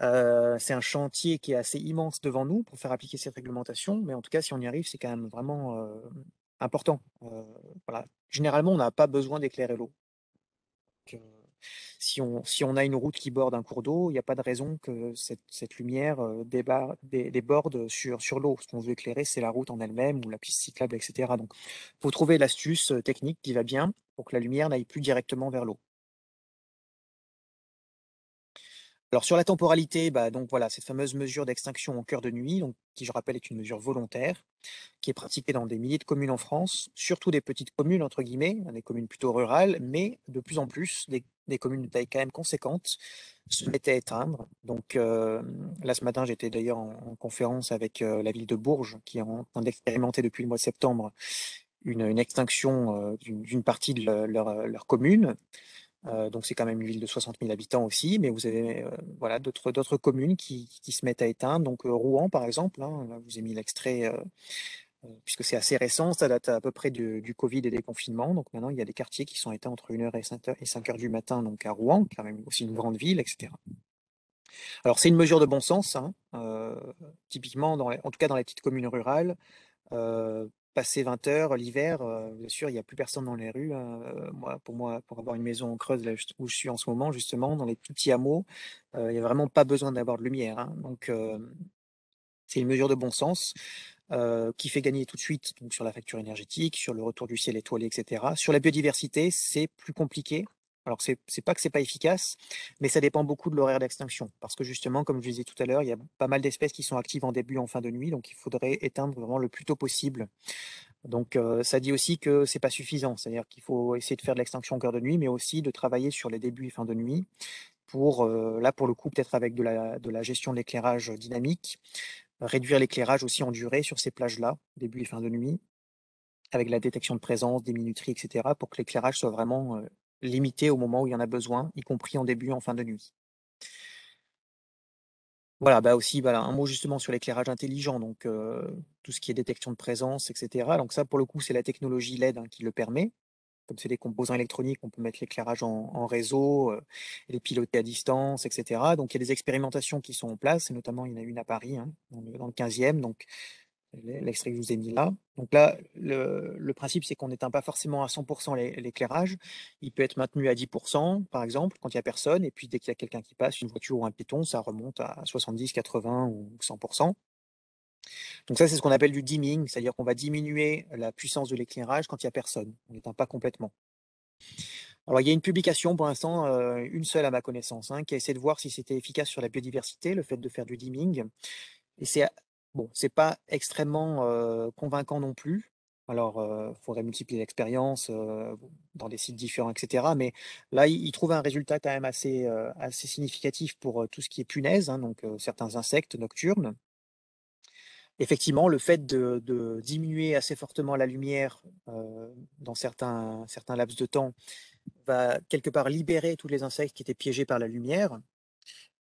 Euh, c'est un chantier qui est assez immense devant nous pour faire appliquer cette réglementation, mais en tout cas, si on y arrive, c'est quand même vraiment important. voilà. Généralement, on n'a pas besoin d'éclairer l'eau si on, a une route qui borde un cours d'eau, il n'y a pas de raison que cette, lumière euh, déborde sur, sur l'eau. Ce qu'on veut éclairer, c'est la route en elle-même ou la piste cyclable, etc. Donc, il faut trouver l'astuce euh, technique qui va bien pour que la lumière n'aille plus directement vers l'eau. Alors sur la temporalité, bah, donc voilà, cette fameuse mesure d'extinction en cœur de nuit, donc, qui je rappelle est une mesure volontaire, qui est pratiquée dans des milliers de communes en France, surtout des petites communes, entre guillemets, hein, des communes plutôt rurales, mais de plus en plus des, communes de taille quand même conséquente se mettaient à éteindre. Donc euh, là ce matin, j'étais d'ailleurs en, conférence avec euh, la ville de Bourges, qui est en train d'expérimenter depuis le mois de septembre une, extinction d'une partie de leur, commune. Donc c'est quand même une ville de 60 000 habitants aussi, mais vous avez voilà, d'autres communes qui, se mettent à éteindre. Donc Rouen, par exemple, hein, là, vous ai mis l'extrait puisque c'est assez récent, ça date à peu près du, Covid et des confinements. Donc maintenant, il y a des quartiers qui sont éteints entre 1h et 5h, et 5h du matin, donc à Rouen, quand même aussi une grande ville, etc. Alors c'est une mesure de bon sens, hein, typiquement, dans en tout cas dans les petites communes rurales. Passer 20 heures l'hiver, bien sûr, il n'y a plus personne dans les rues. Moi, pour moi, pour avoir une maison en Creuse où je suis en ce moment, justement, dans les tout petits hameaux, il n'y a vraiment pas besoin d'avoir de lumière. Hein. donc c'est une mesure de bon sens. Qui fait gagner tout de suite sur la facture énergétique, sur le retour du ciel étoilé, etc. Sur la biodiversité, c'est plus compliqué. Alors, c'est n'est pas que c'est pas efficace, mais ça dépend beaucoup de l'horaire d'extinction. Parce que justement, comme je disais tout à l'heure, il y a pas mal d'espèces qui sont actives en début, en fin de nuit, donc il faudrait éteindre vraiment le plus tôt possible. Donc, euh, ça dit aussi que c'est pas suffisant, c'est-à-dire qu'il faut essayer de faire de l'extinction au cœur de nuit, mais aussi de travailler sur les débuts et fin de nuit pour, euh, là, pour le coup, peut-être avec de la, de la gestion de l'éclairage dynamique, réduire l'éclairage aussi en durée sur ces plages-là, début et fin de nuit, avec la détection de présence, des minuteries, etc., pour que l'éclairage soit vraiment limité au moment où il y en a besoin, y compris en début en fin de nuit. Voilà, bah aussi, voilà, un mot justement sur l'éclairage intelligent, donc tout ce qui est détection de présence, etc. Donc ça, pour le coup, c'est la technologie LED hein, qui le permet comme c'est des composants électroniques, on peut mettre l'éclairage en, réseau, les piloter à distance, etc. Donc il y a des expérimentations qui sont en place, et notamment il y en a une à Paris, hein, dans, le, 15e, donc l'extrait que je vous ai mis là. Donc là, le, principe, c'est qu'on n'éteint pas forcément à 100% l'éclairage. Il peut être maintenu à 10%, par exemple, quand il n'y a personne, et puis dès qu'il y a quelqu'un qui passe, une voiture ou un piéton, ça remonte à 70, 80 ou 100%. Donc ça, c'est ce qu'on appelle du dimming, c'est-à-dire qu'on va diminuer la puissance de l'éclairage quand il n'y a personne. On n'éteint pas complètement. Alors, il y a une publication pour l'instant, euh, une seule à ma connaissance, hein, qui a essayé de voir si c'était efficace sur la biodiversité, le fait de faire du dimming. Et c'est bon, c'est pas extrêmement convaincant non plus. Alors, il faudrait multiplier l'expérience dans des sites différents, etc. Mais là, il, trouve un résultat quand même assez, significatif pour tout ce qui est punaise, hein, donc certains insectes nocturnes effectivement, le fait de, diminuer assez fortement la lumière dans certains, laps de temps va quelque part libérer tous les insectes qui étaient piégés par la lumière,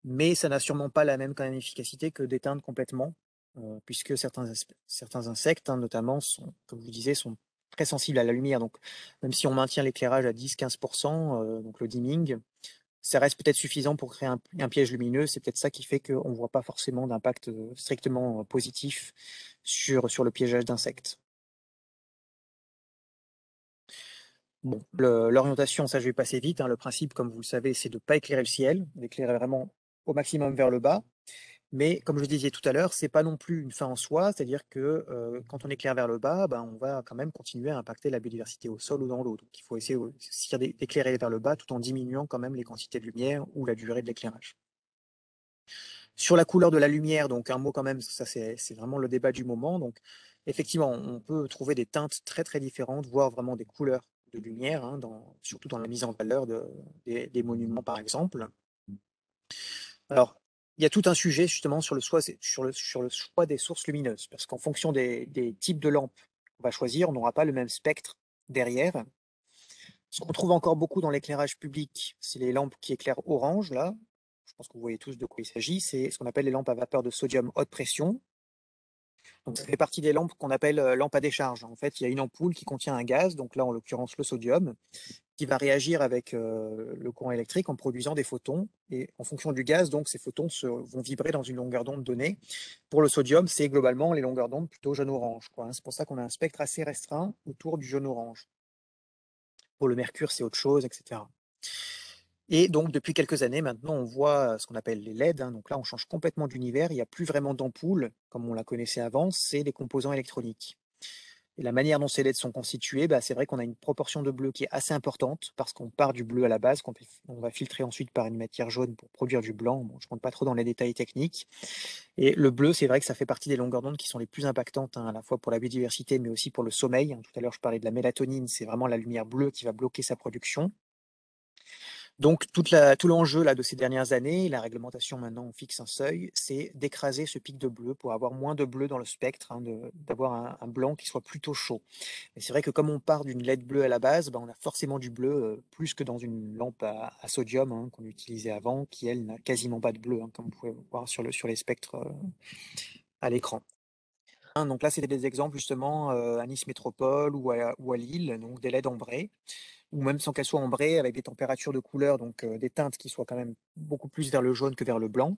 mais ça n'a sûrement pas la même efficacité que d'éteindre complètement, euh, puisque certains, certains insectes, hein, notamment, sont, comme je vous disais, sont très sensibles à la lumière. Donc, même si on maintient l'éclairage à 10-15%, euh, donc le dimming, ça reste peut-être suffisant pour créer un, piège lumineux. C'est peut-être ça qui fait qu'on ne voit pas forcément d'impact euh, strictement positif sur, sur le piégeage d'insectes. Bon, l'orientation, ça je vais passer vite. Hein. Le principe, comme vous le savez, c'est de ne pas éclairer le ciel, d'éclairer vraiment au maximum vers le bas. Mais comme je disais tout à l'heure, c'est pas non plus une fin en soi, c'est-à-dire que quand on éclaire vers le bas, ben, on va quand même continuer à impacter la biodiversité au sol ou dans l'eau. Donc il faut essayer d'éclairer vers le bas tout en diminuant quand même les quantités de lumière ou la durée de l'éclairage. Sur la couleur de la lumière, donc un mot quand même, ça c'est vraiment le débat du moment. Donc effectivement, on peut trouver des teintes très très différentes, voire vraiment des couleurs de lumière, hein, surtout dans la mise en valeur des, des monuments par exemple. Alors, il y a tout un sujet justement sur le, choix, des sources lumineuses, parce qu'en fonction des, types de lampes qu'on va choisir, on n'aura pas le même spectre derrière. Ce qu'on trouve encore beaucoup dans l'éclairage public, c'est les lampes qui éclairent orange, là. Je pense que vous voyez tous de quoi il s'agit. C'est ce qu'on appelle les lampes à vapeur de sodium haute pression. Donc, ça fait partie des lampes qu'on appelle lampes à décharge. En fait, il y a une ampoule qui contient un gaz, donc là, en l'occurrence, le sodium, qui va réagir avec euh, le courant électrique en produisant des photons. Et en fonction du gaz, donc, ces photons se, vont vibrer dans une longueur d'onde donnée. Pour le sodium, c'est globalement les longueurs d'onde plutôt jaune-orange. Hein. C'est pour ça qu'on a un spectre assez restreint autour du jaune-orange. Pour le mercure, c'est autre chose, etc. Et donc, depuis quelques années maintenant, on voit ce qu'on appelle les LED. Hein. Donc là, on change complètement d'univers. Il n'y a plus vraiment d'ampoule comme on la connaissait avant, c'est des composants électroniques. Et la manière dont ces LED sont constitués, bah, c'est vrai qu'on a une proportion de bleu qui est assez importante parce qu'on part du bleu à la base, qu'on on va filtrer ensuite par une matière jaune pour produire du blanc. je ne rentre pas trop dans les détails techniques. Et le bleu, c'est vrai que ça fait partie des longueurs d'onde qui sont les plus impactantes, hein, à la fois pour la biodiversité, mais aussi pour le sommeil. Tout à l'heure, je parlais de la mélatonine, c'est vraiment la lumière bleue qui va bloquer sa production. Donc tout l'enjeu là de ces dernières années, la réglementation maintenant on fixe un seuil, c'est d'écraser ce pic de bleu pour avoir moins de bleu dans le spectre, hein, d'avoir un, blanc qui soit plutôt chaud. Mais c'est vrai que comme on part d'une LED bleue à la base, ben, on a forcément du bleu euh, plus que dans une lampe à, sodium hein, qu'on utilisait avant, qui elle n'a quasiment pas de bleu, hein, comme vous pouvez voir sur les spectres euh, à l'écran. Donc là, c'était des exemples justement euh, à Nice Métropole ou à, Lille, donc des LED ombrés ou même sans qu'elle soit ambrée, avec des températures de couleur, donc des teintes qui soient quand même beaucoup plus vers le jaune que vers le blanc.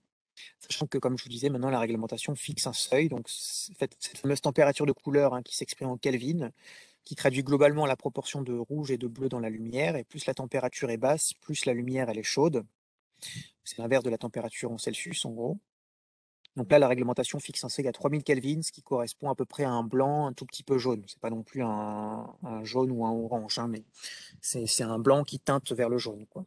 Sachant que, comme je vous disais, maintenant la réglementation fixe un seuil, donc cette, fameuse température de couleur hein, qui s'exprime en Kelvin, qui traduit globalement la proportion de rouge et de bleu dans la lumière, et plus la température est basse, plus la lumière elle est chaude. C'est l'inverse de la température en Celsius en gros. Donc là, la réglementation fixe un seuil à 3000 Kelvin, ce qui correspond à peu près à un blanc un tout petit peu jaune. C'est pas non plus un, jaune ou un orange, hein, mais c'est un blanc qui teinte vers le jaune. Quoi.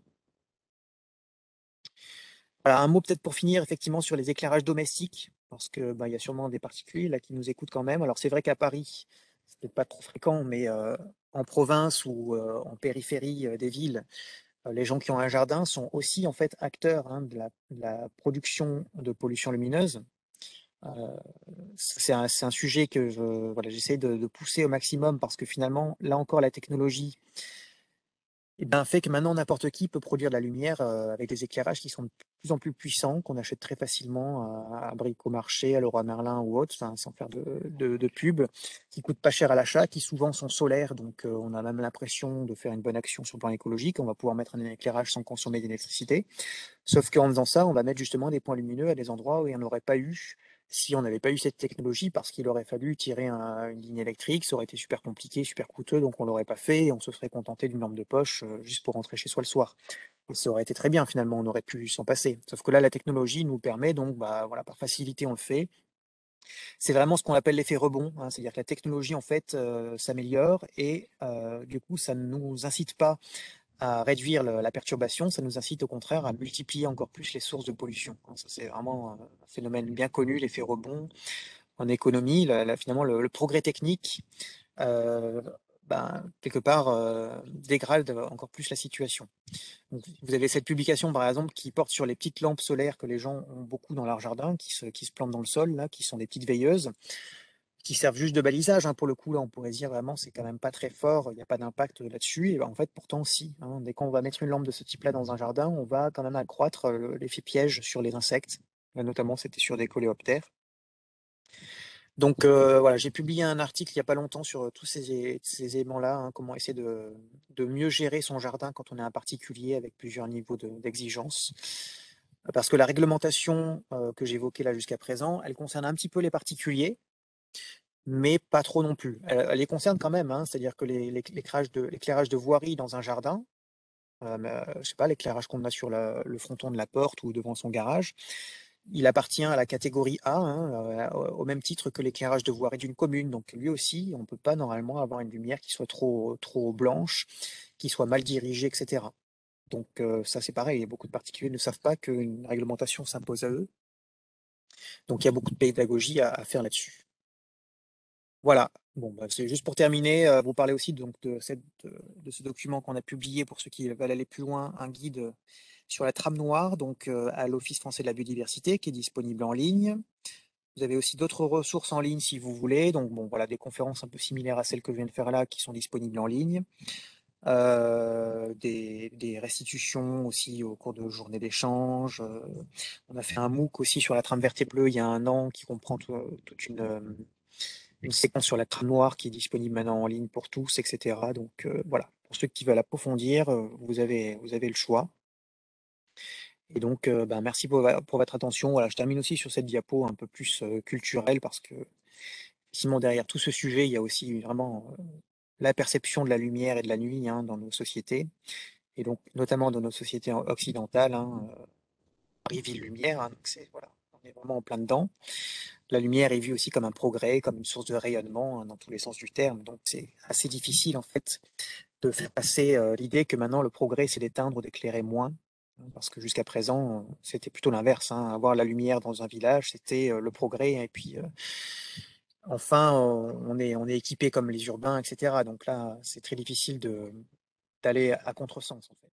un mot peut-être pour finir effectivement sur les éclairages domestiques, parce que bah, y a sûrement des particuliers là qui nous écoutent quand même. Alors c'est vrai qu'à Paris, c'est peut-être pas trop fréquent, mais euh, en province ou euh, en périphérie euh, des villes, les gens qui ont un jardin sont aussi en fait acteurs hein, de, la, production de pollution lumineuse. c'est un, sujet que j'essaie de, pousser au maximum parce que finalement, là encore, la technologie et ben, fait que maintenant n'importe qui peut produire de la lumière avec des éclairages qui sont de plus en plus puissants, qu'on achète très facilement à, à Bricomarché, à Leroy Merlin ou autre, sans faire de, de, pub, qui coûtent pas cher à l'achat, qui souvent sont solaires, donc on a même l'impression de faire une bonne action sur le plan écologique, on va pouvoir mettre un éclairage sans consommer d'électricité. Sauf qu'en faisant ça, on va mettre justement des points lumineux à des endroits où il n'y en aurait pas eu si on n'avait pas eu cette technologie, parce qu'il aurait fallu tirer une ligne électrique, ça aurait été super compliqué, super coûteux, donc on l'aurait pas fait, et on se serait contenté d'une lampe de poche euh, juste pour rentrer chez soi le soir. Et ça aurait été très bien finalement, on aurait pu s'en passer. Sauf que là, la technologie nous permet, donc bah, voilà, par facilité, on le fait. C'est vraiment ce qu'on appelle l'effet rebond, hein, c'est-à-dire que la technologie en fait euh, s'améliore et euh, du coup ça ne nous incite pas à réduire la perturbation, ça nous incite au contraire à multiplier encore plus les sources de pollution. Ça, c'est vraiment un phénomène bien connu, l'effet rebond. En économie, finalement, le, progrès technique, euh, ben, quelque part, euh, dégrade encore plus la situation. vous avez cette publication, par exemple, qui porte sur les petites lampes solaires que les gens ont beaucoup dans leur jardin, qui se, qui se plantent dans le sol, là, qui sont des petites veilleuses qui servent juste de balisage. Hein, pour le coup, là, on pourrait dire vraiment, c'est quand même pas très fort, il n'y a pas d'impact là-dessus. Et ben, en fait, pourtant, si. Hein. dès qu'on va mettre une lampe de ce type-là dans un jardin, on va quand même accroître l'effet piège sur les insectes. notamment, c'était sur des coléoptères. Donc euh, voilà, j'ai publié un article il n'y a pas longtemps sur tous ces, ces éléments-là, hein, comment essayer de, de, mieux gérer son jardin quand on est un particulier avec plusieurs niveaux d'exigence. Parce que la réglementation que j'évoquais là jusqu'à présent, elle concerne un petit peu les particuliers, mais pas trop non plus. Elle, les concerne quand même, hein, c'est-à-dire que l'éclairage de, voirie dans un jardin, euh, je sais pas, l'éclairage qu'on a sur le fronton de la porte ou devant son garage, il appartient à la catégorie A, hein, au même titre que l'éclairage de voirie d'une commune. Donc lui aussi, on ne peut pas normalement avoir une lumière qui soit trop blanche, qui soit mal dirigée, etc. Donc ça c'est pareil, beaucoup de particuliers ne savent pas qu'une réglementation s'impose à eux. Donc il y a beaucoup de pédagogie à faire là-dessus. Voilà, bon, bah, c'est juste pour terminer, euh, vous parlez aussi donc de, ce document qu'on a publié pour ceux qui veulent aller plus loin, un guide sur la trame noire, donc euh, à l'Office français de la biodiversité, qui est disponible en ligne. Vous avez aussi d'autres ressources en ligne si vous voulez, donc bon, voilà, des conférences un peu similaires à celles que je viens de faire là, qui sont disponibles en ligne. Euh, des, restitutions aussi au cours de journées d'échange. on a fait un MOOC aussi sur la trame verte et bleue il y a un an qui comprend toute une une séquence sur la trame noire qui est disponible maintenant en ligne pour tous, etc. Donc euh, voilà, pour ceux qui veulent approfondir, euh, vous, avez, vous avez le choix. Et donc, euh, ben, merci pour, votre attention. Voilà, je termine aussi sur cette diapo un peu plus culturelle parce que, effectivement, derrière tout ce sujet, il y a aussi vraiment la perception de la lumière et de la nuit hein, dans nos sociétés, et donc notamment dans nos sociétés occidentales. Hein, ville lumière, hein, donc voilà, on est vraiment en plein dedans la lumière est vue aussi comme un progrès, comme une source de rayonnement hein, dans tous les sens du terme. Donc c'est assez difficile en fait de faire passer euh, l'idée que maintenant le progrès c'est d'éteindre ou d'éclairer moins. Hein, parce que jusqu'à présent, c'était plutôt l'inverse. Hein. Avoir la lumière dans un village, c'était euh, le progrès. Et puis, euh, enfin, on est, équipé comme les urbains, etc. Donc là, c'est très difficile d'aller à contresens, en fait.